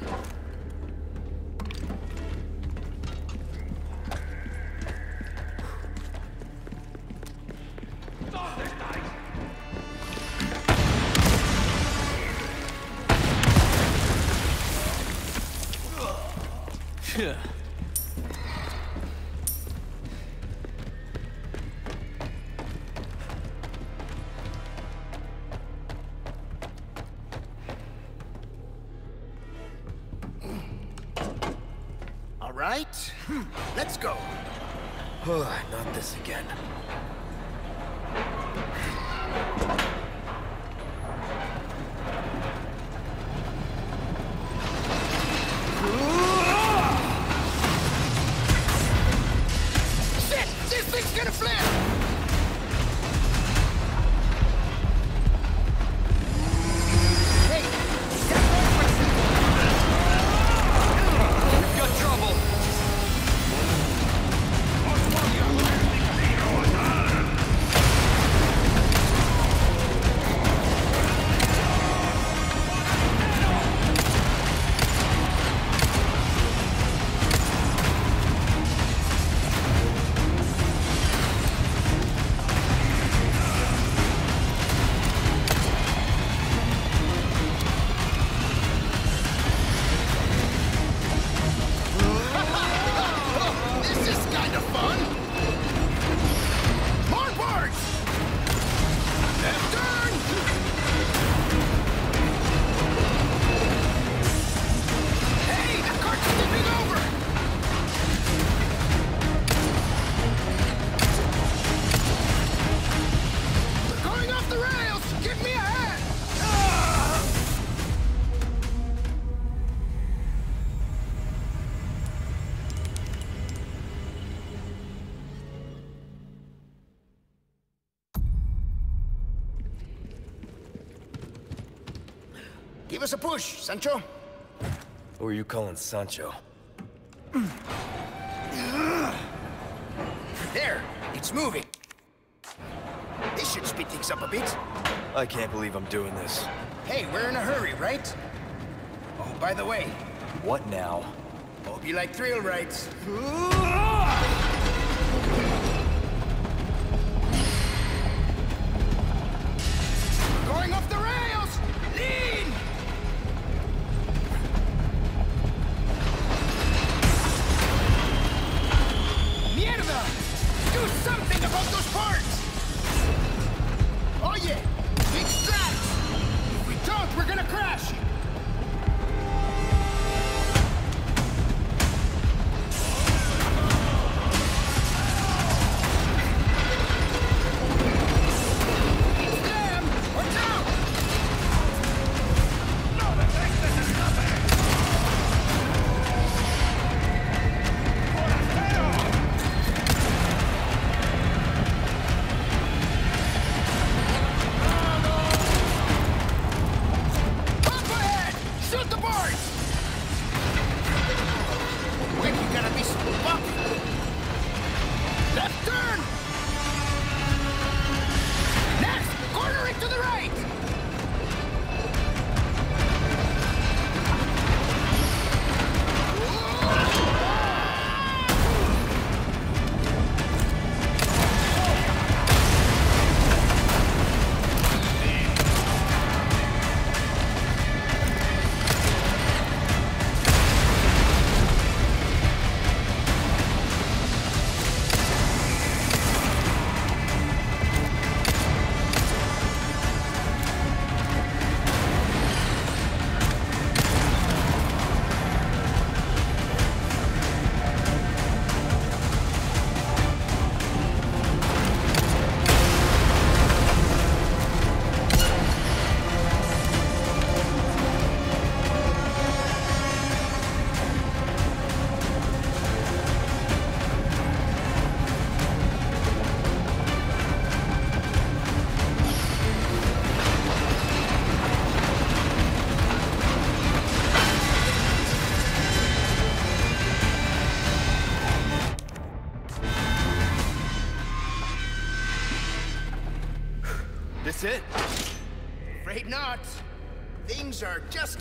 us a push, Sancho. Who are you calling Sancho? There! It's moving! This should speed things up a bit. I can't believe I'm doing this. Hey, we're in a hurry, right? Oh, by the way. What now? Hope you like thrill rides. Ooh.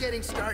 getting started.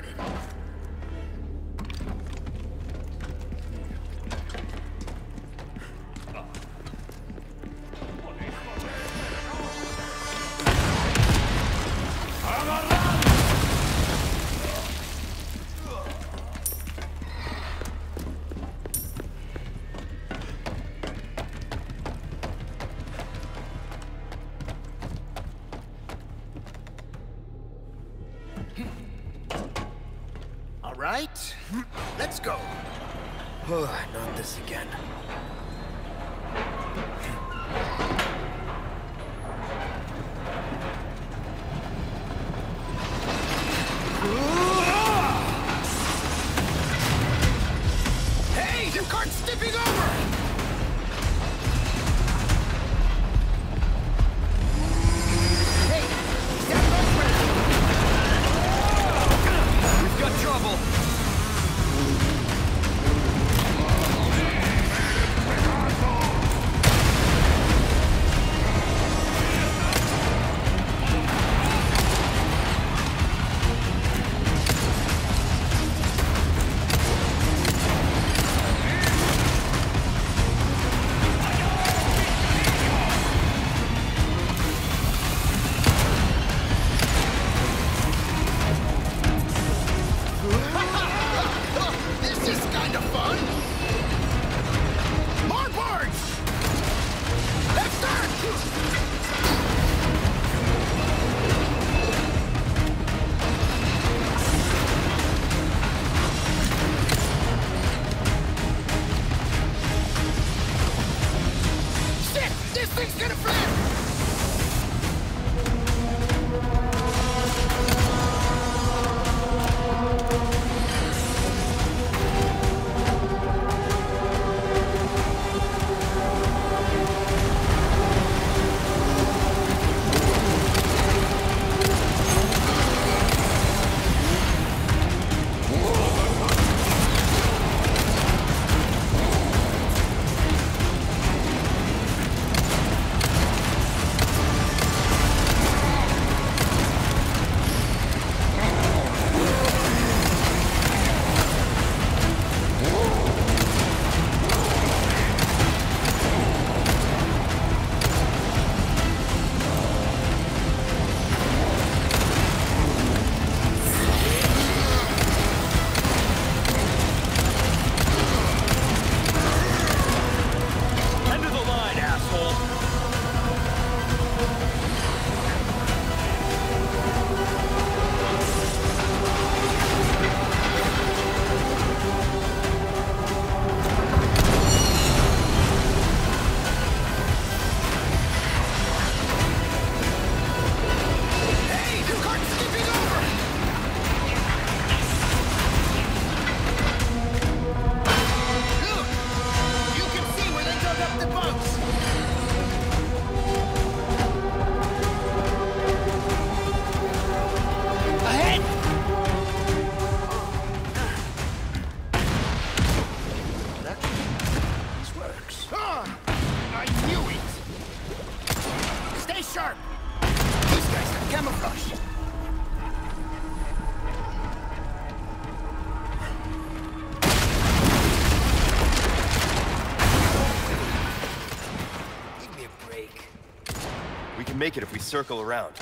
Make it if we circle around.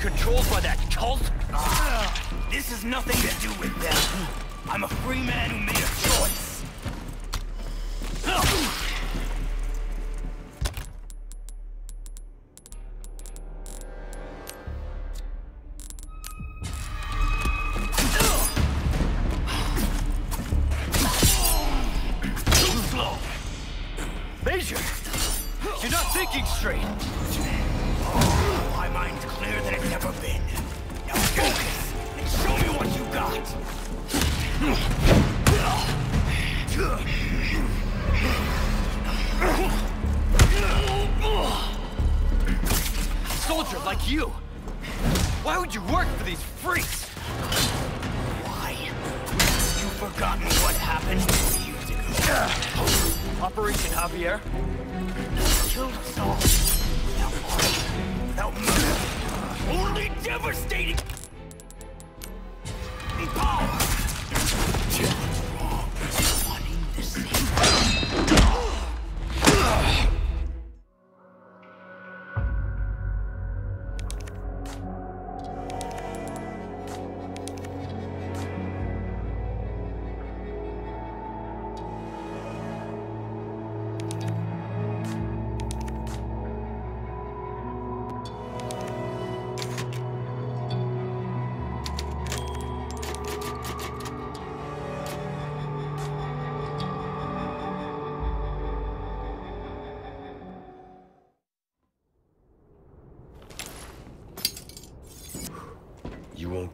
controlled by that cult? Ah, this is nothing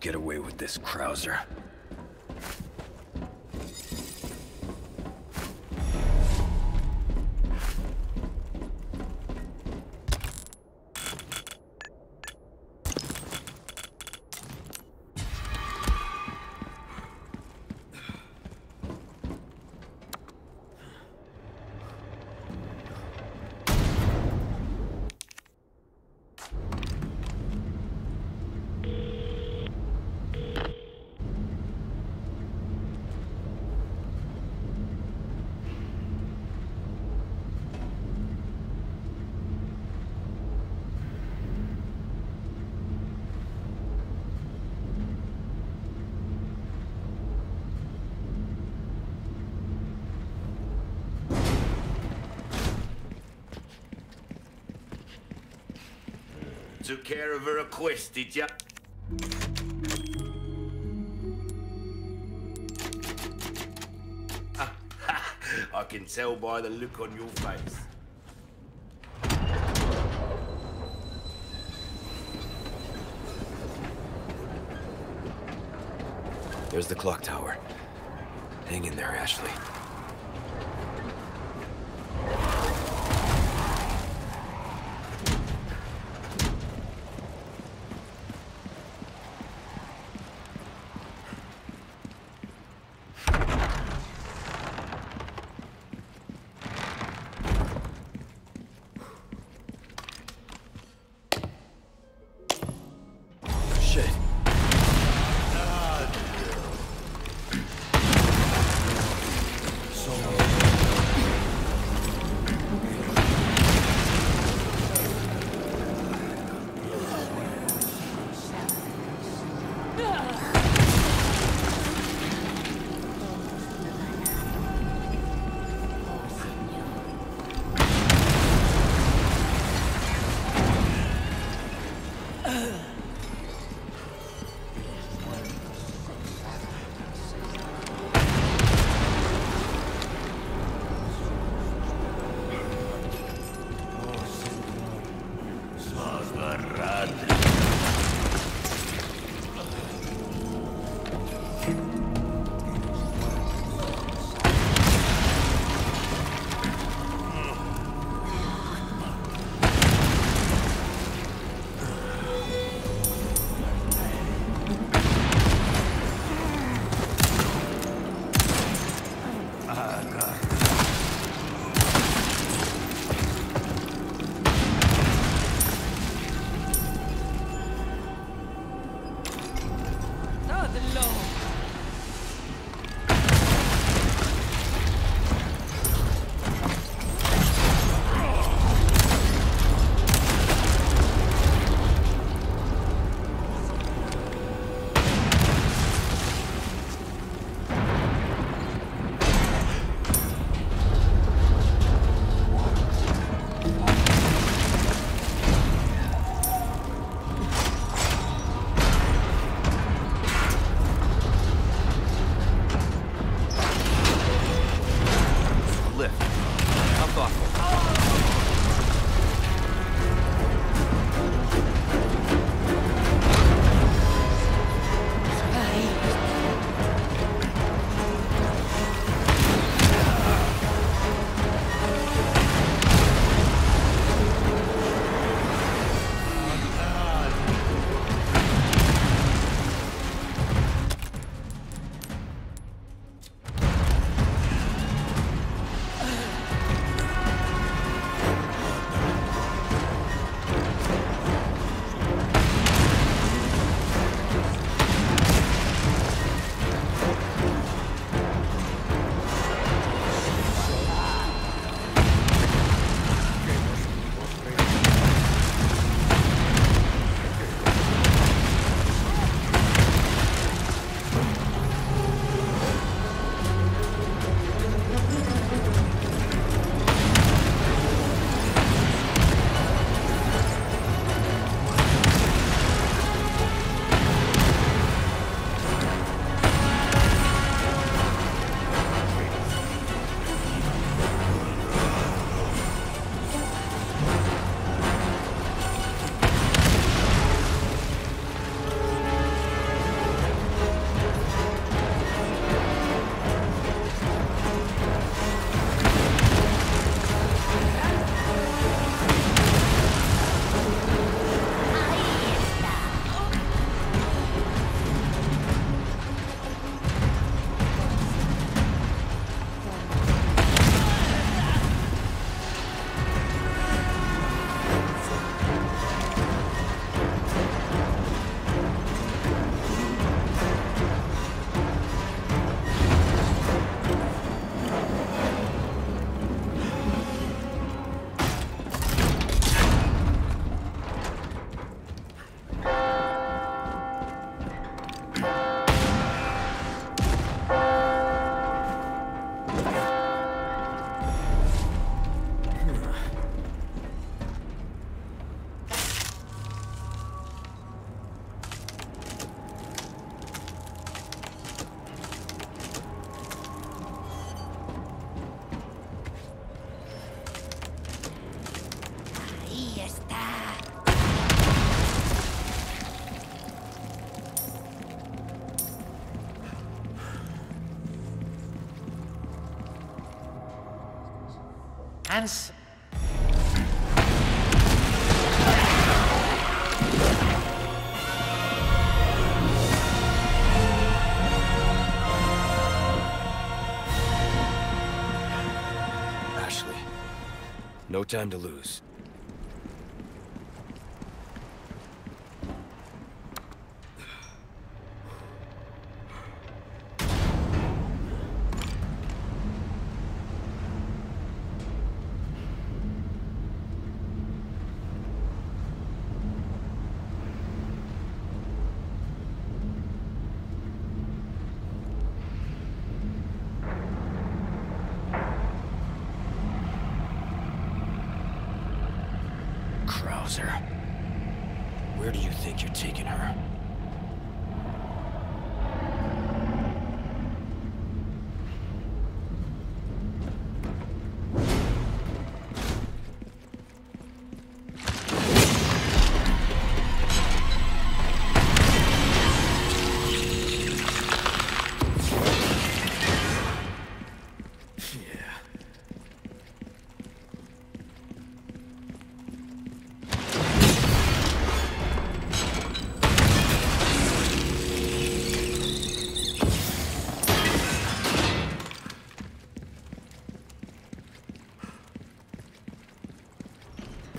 get away with this, Krauser. care of a request, did ya? I can tell by the look on your face. There's the clock tower. Hang in there, Ashley. Chance? Ashley, no time to lose.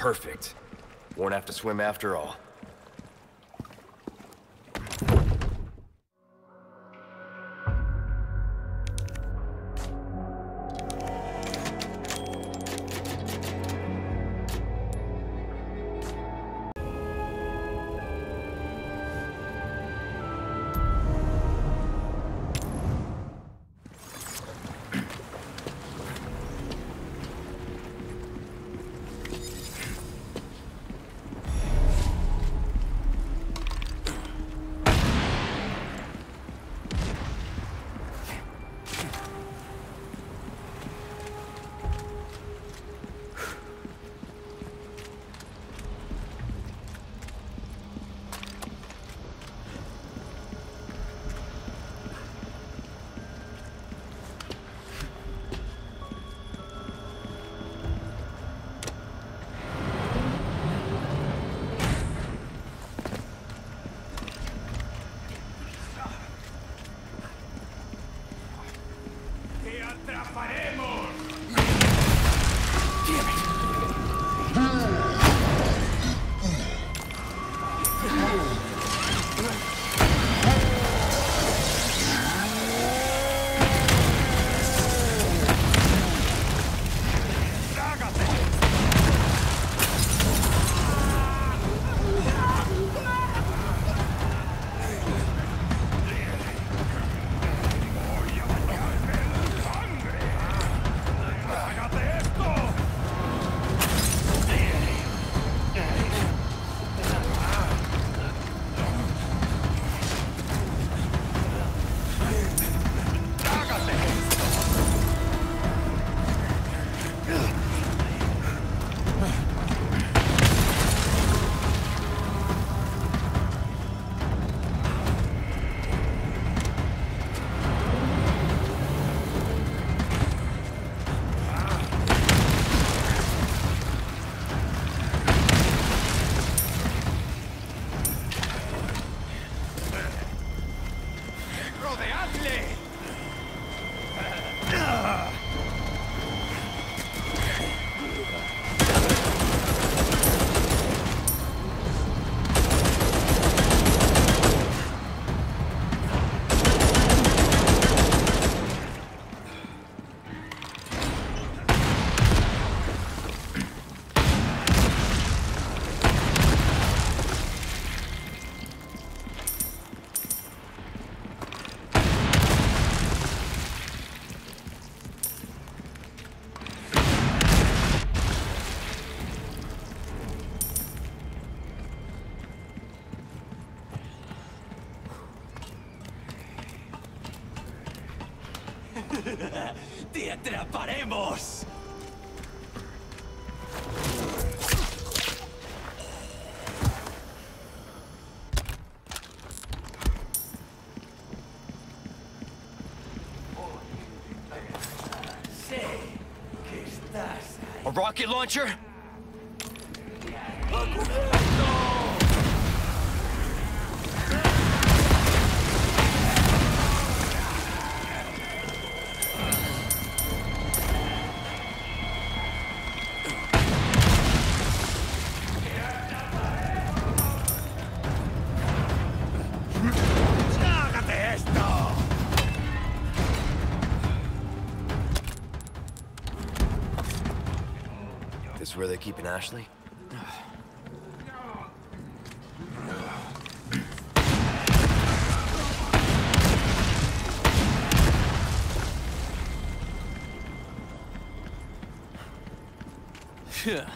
Perfect. Won't have to swim after all. Rocket launcher? Where they're keeping Ashley? Yeah.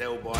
I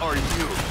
are you?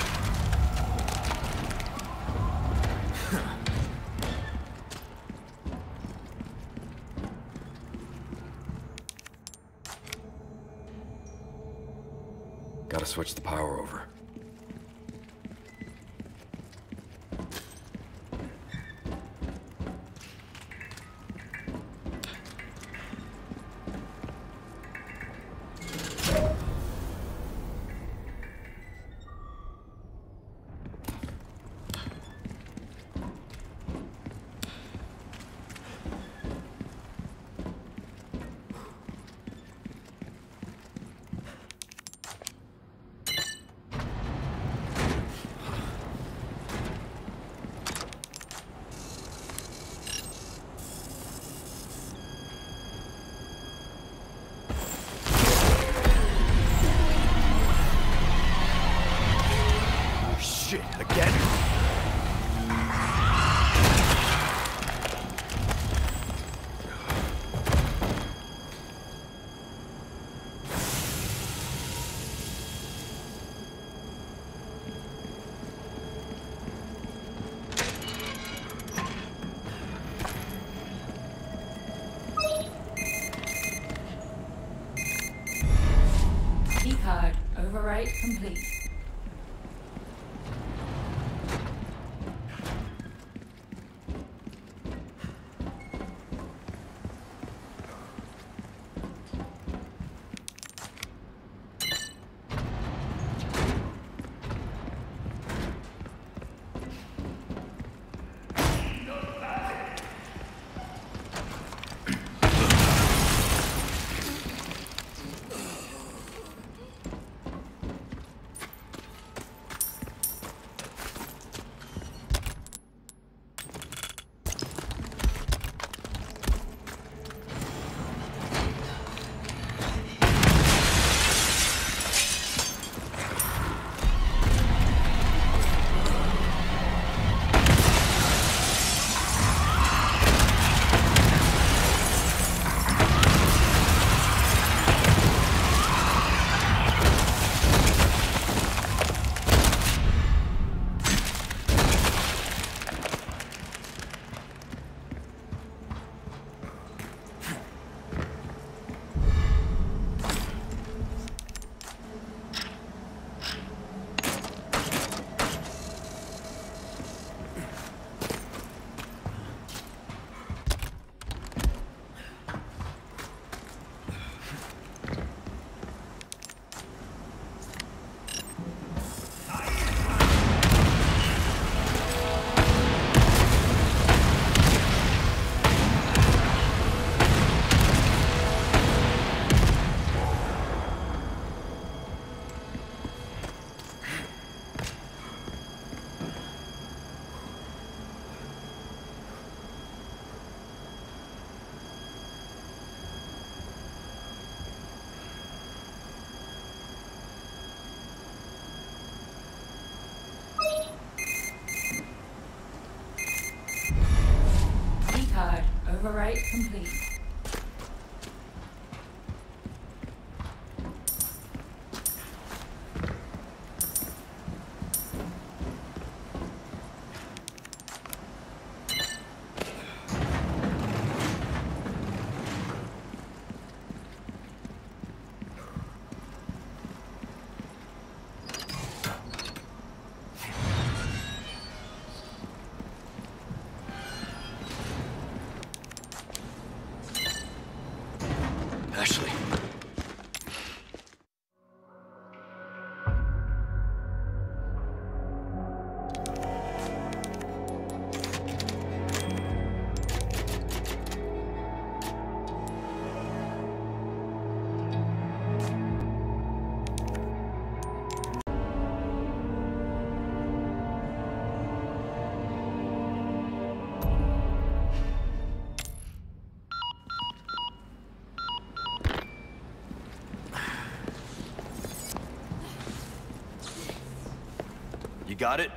You got it?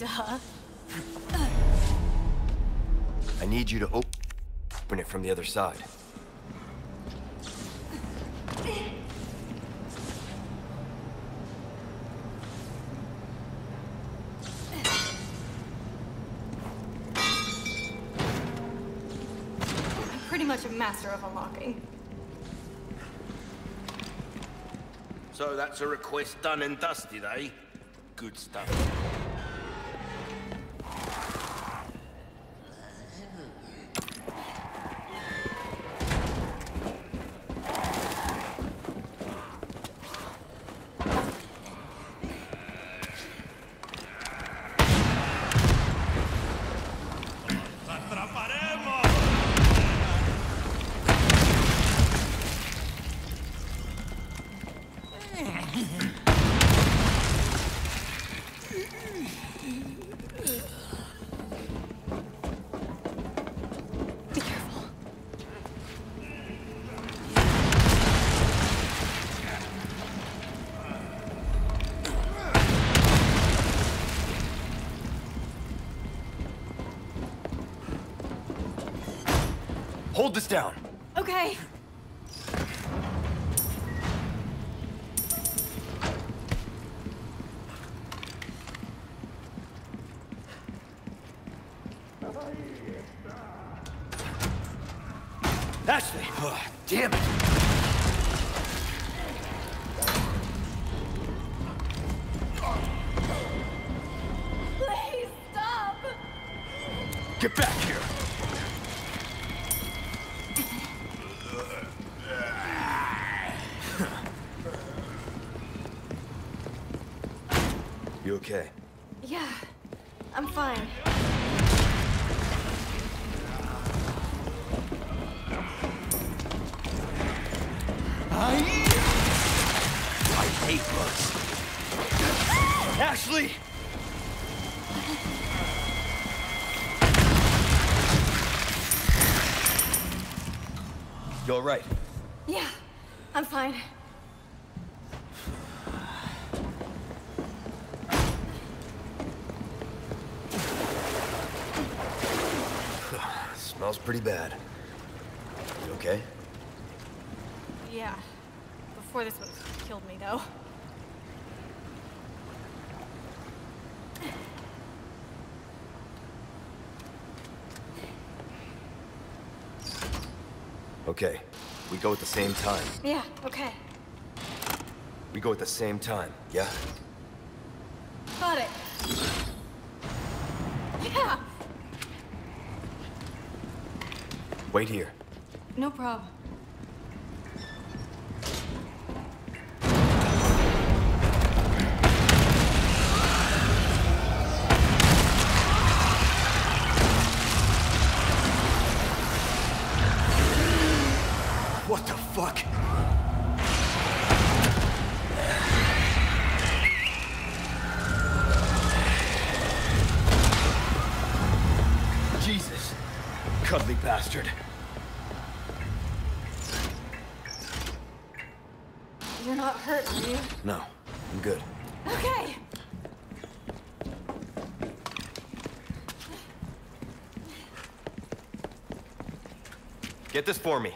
Duh. I need you to open it from the other side. I'm pretty much a master of unlocking. So that's a request done and dusted, eh? Good stuff. This down. We go at the same time. Yeah, okay. We go at the same time, yeah? Got it. Yeah, Wait here. no problem. Get this for me.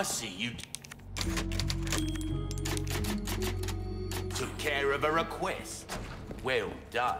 I see you took care of a request. Well done.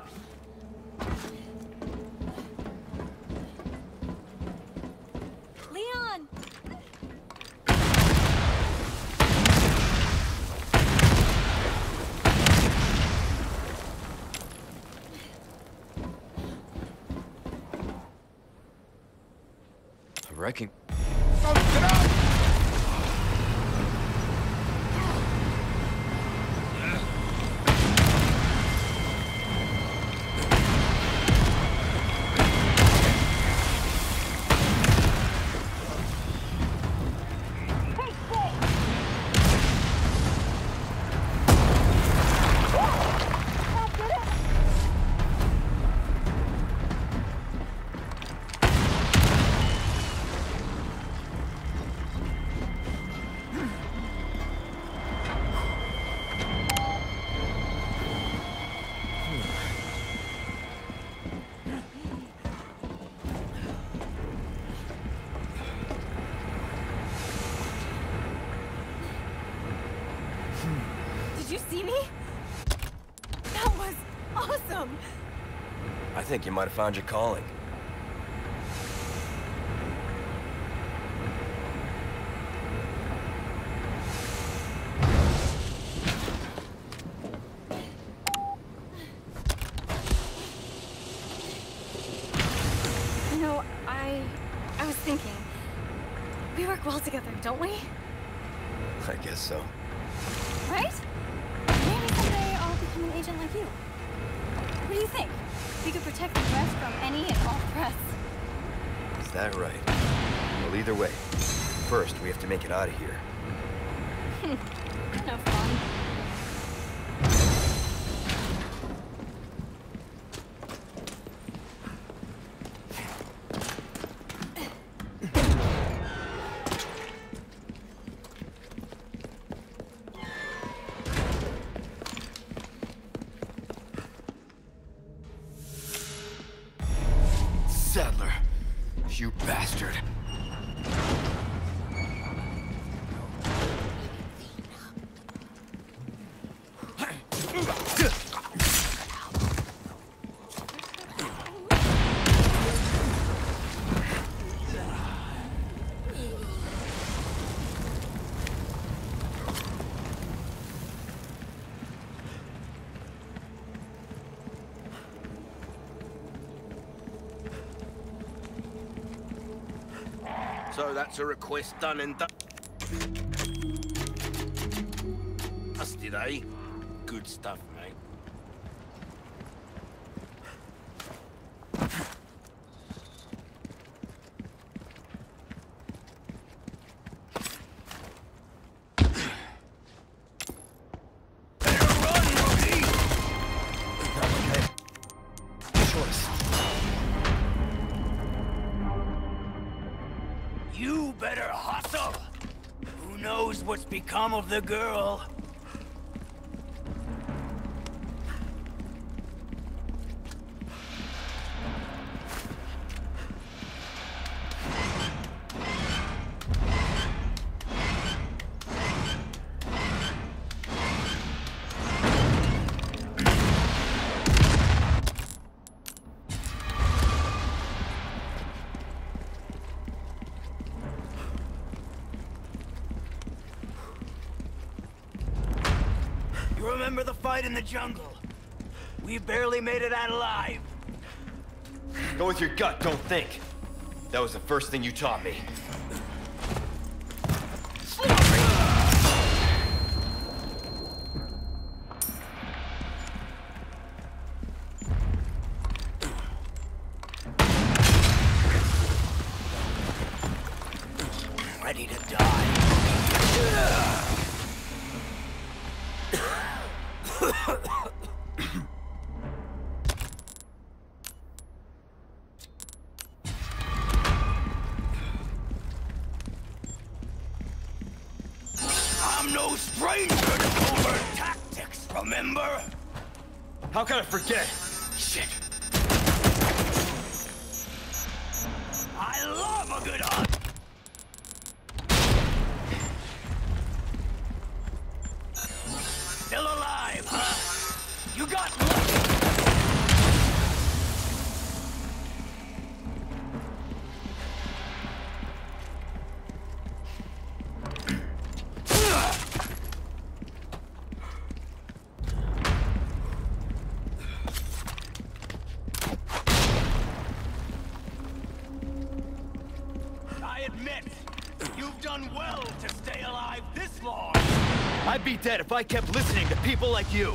Think you might have found your calling. We So that's a request done and done. Busted, eh? Good stuff, become of the girl? The jungle? We barely made it out alive. Go with your gut, don't think. That was the first thing you taught me. I gotta forget? if I kept listening to people like you.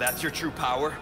that's your true power?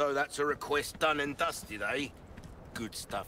So that's a request done and dusted, eh? Good stuff,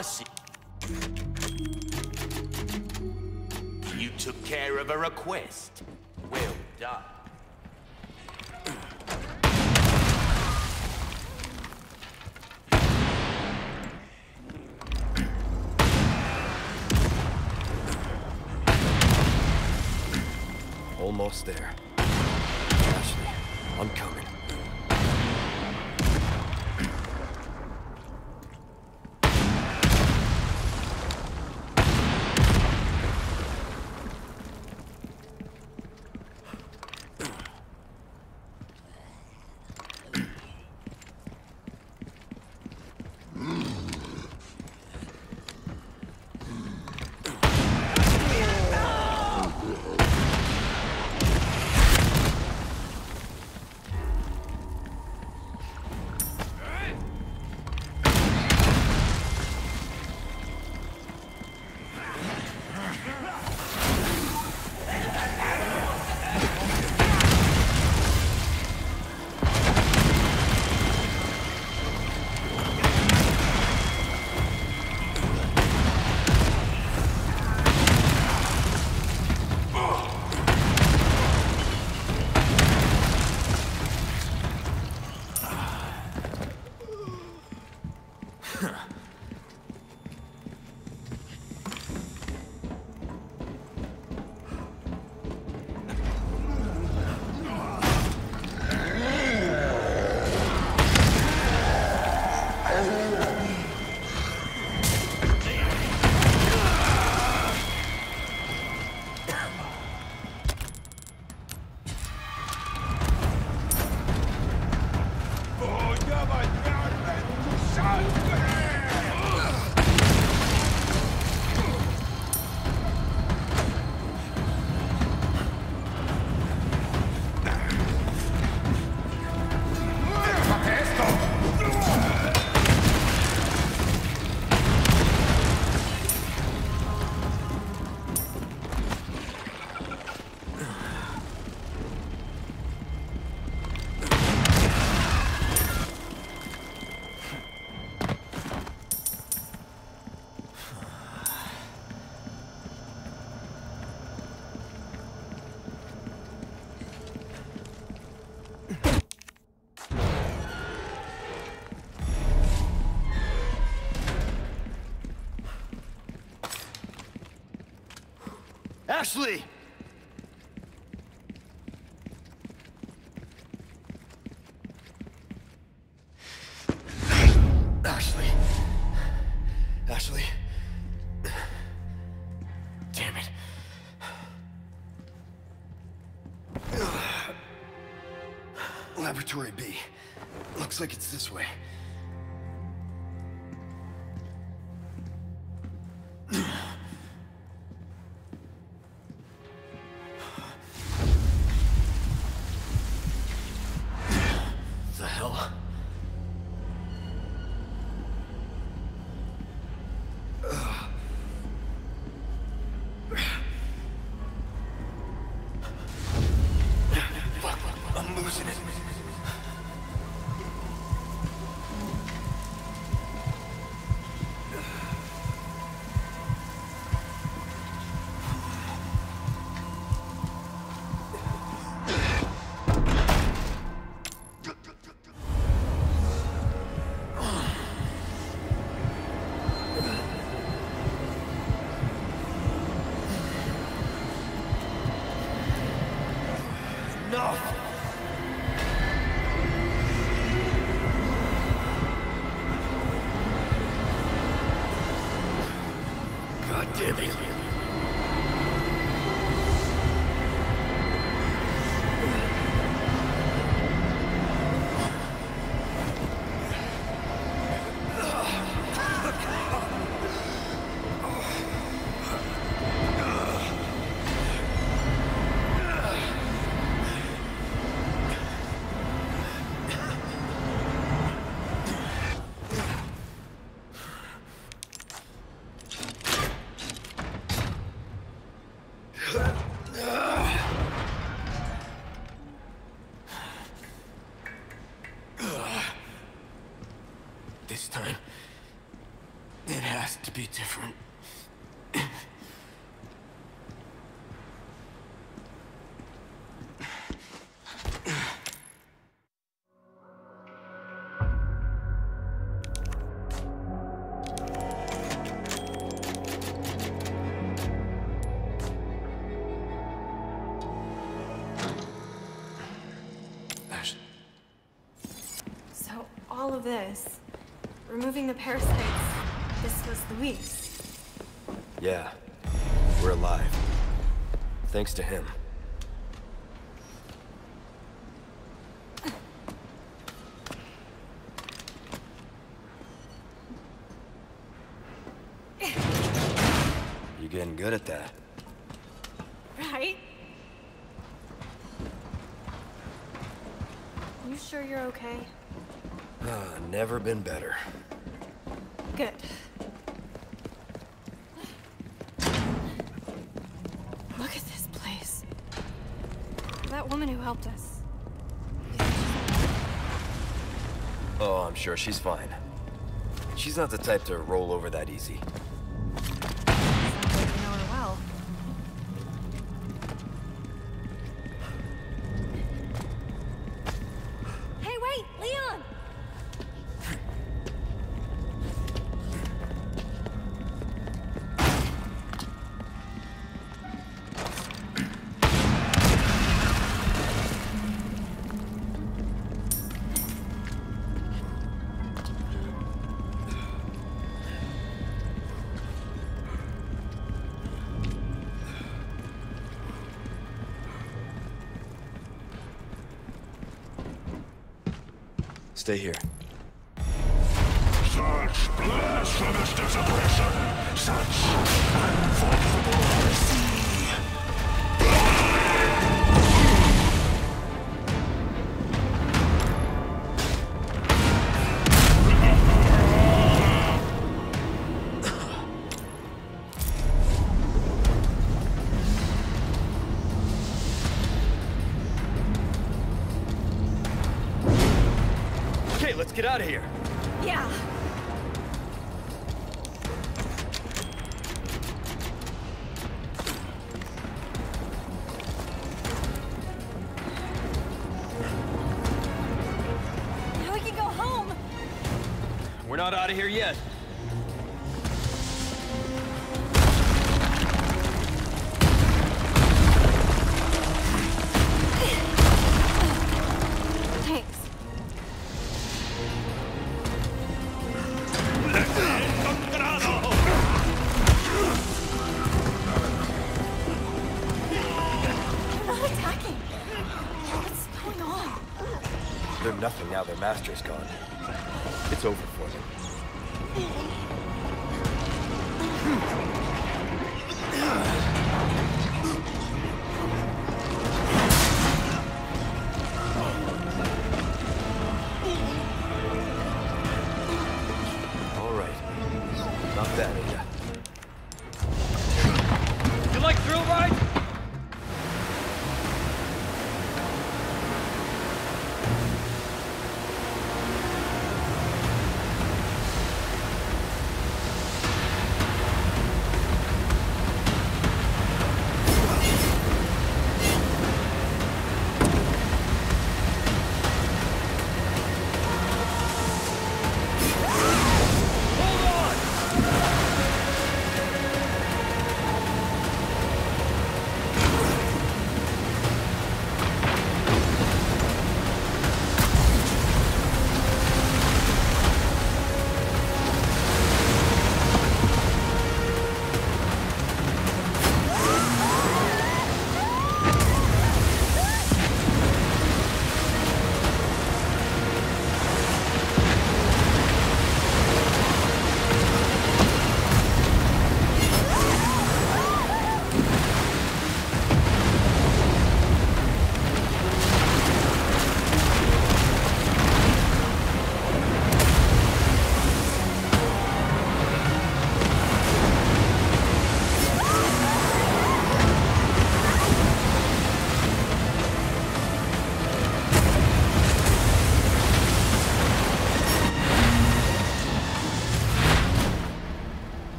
See. You took care of a request. Well done. Almost there. Ashley! Ashley. Ashley. Damn it. Laboratory B. Looks like it's this way. Of this, removing the parasites, this was Luis. Yeah. We're alive. Thanks to him. You're getting good at that. Right? You sure you're okay? Ah, never been better. Good. Look at this place. That woman who helped us. Oh, I'm sure she's fine. She's not the type to roll over that easy. Stay here.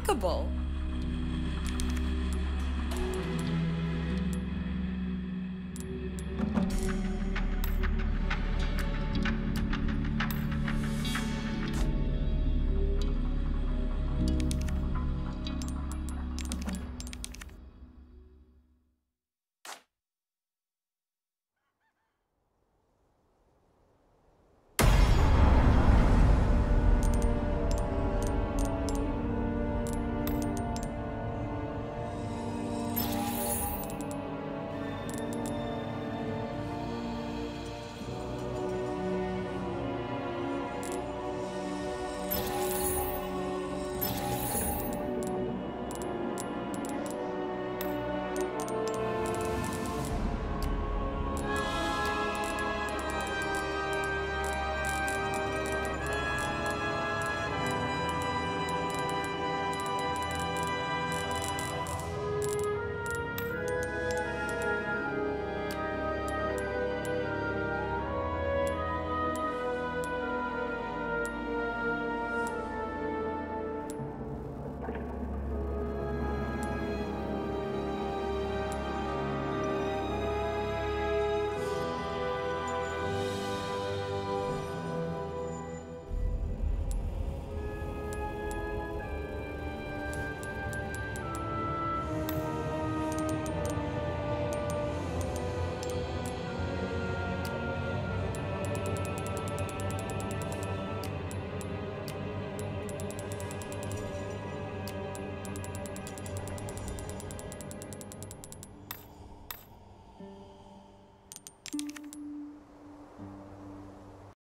Impeccable.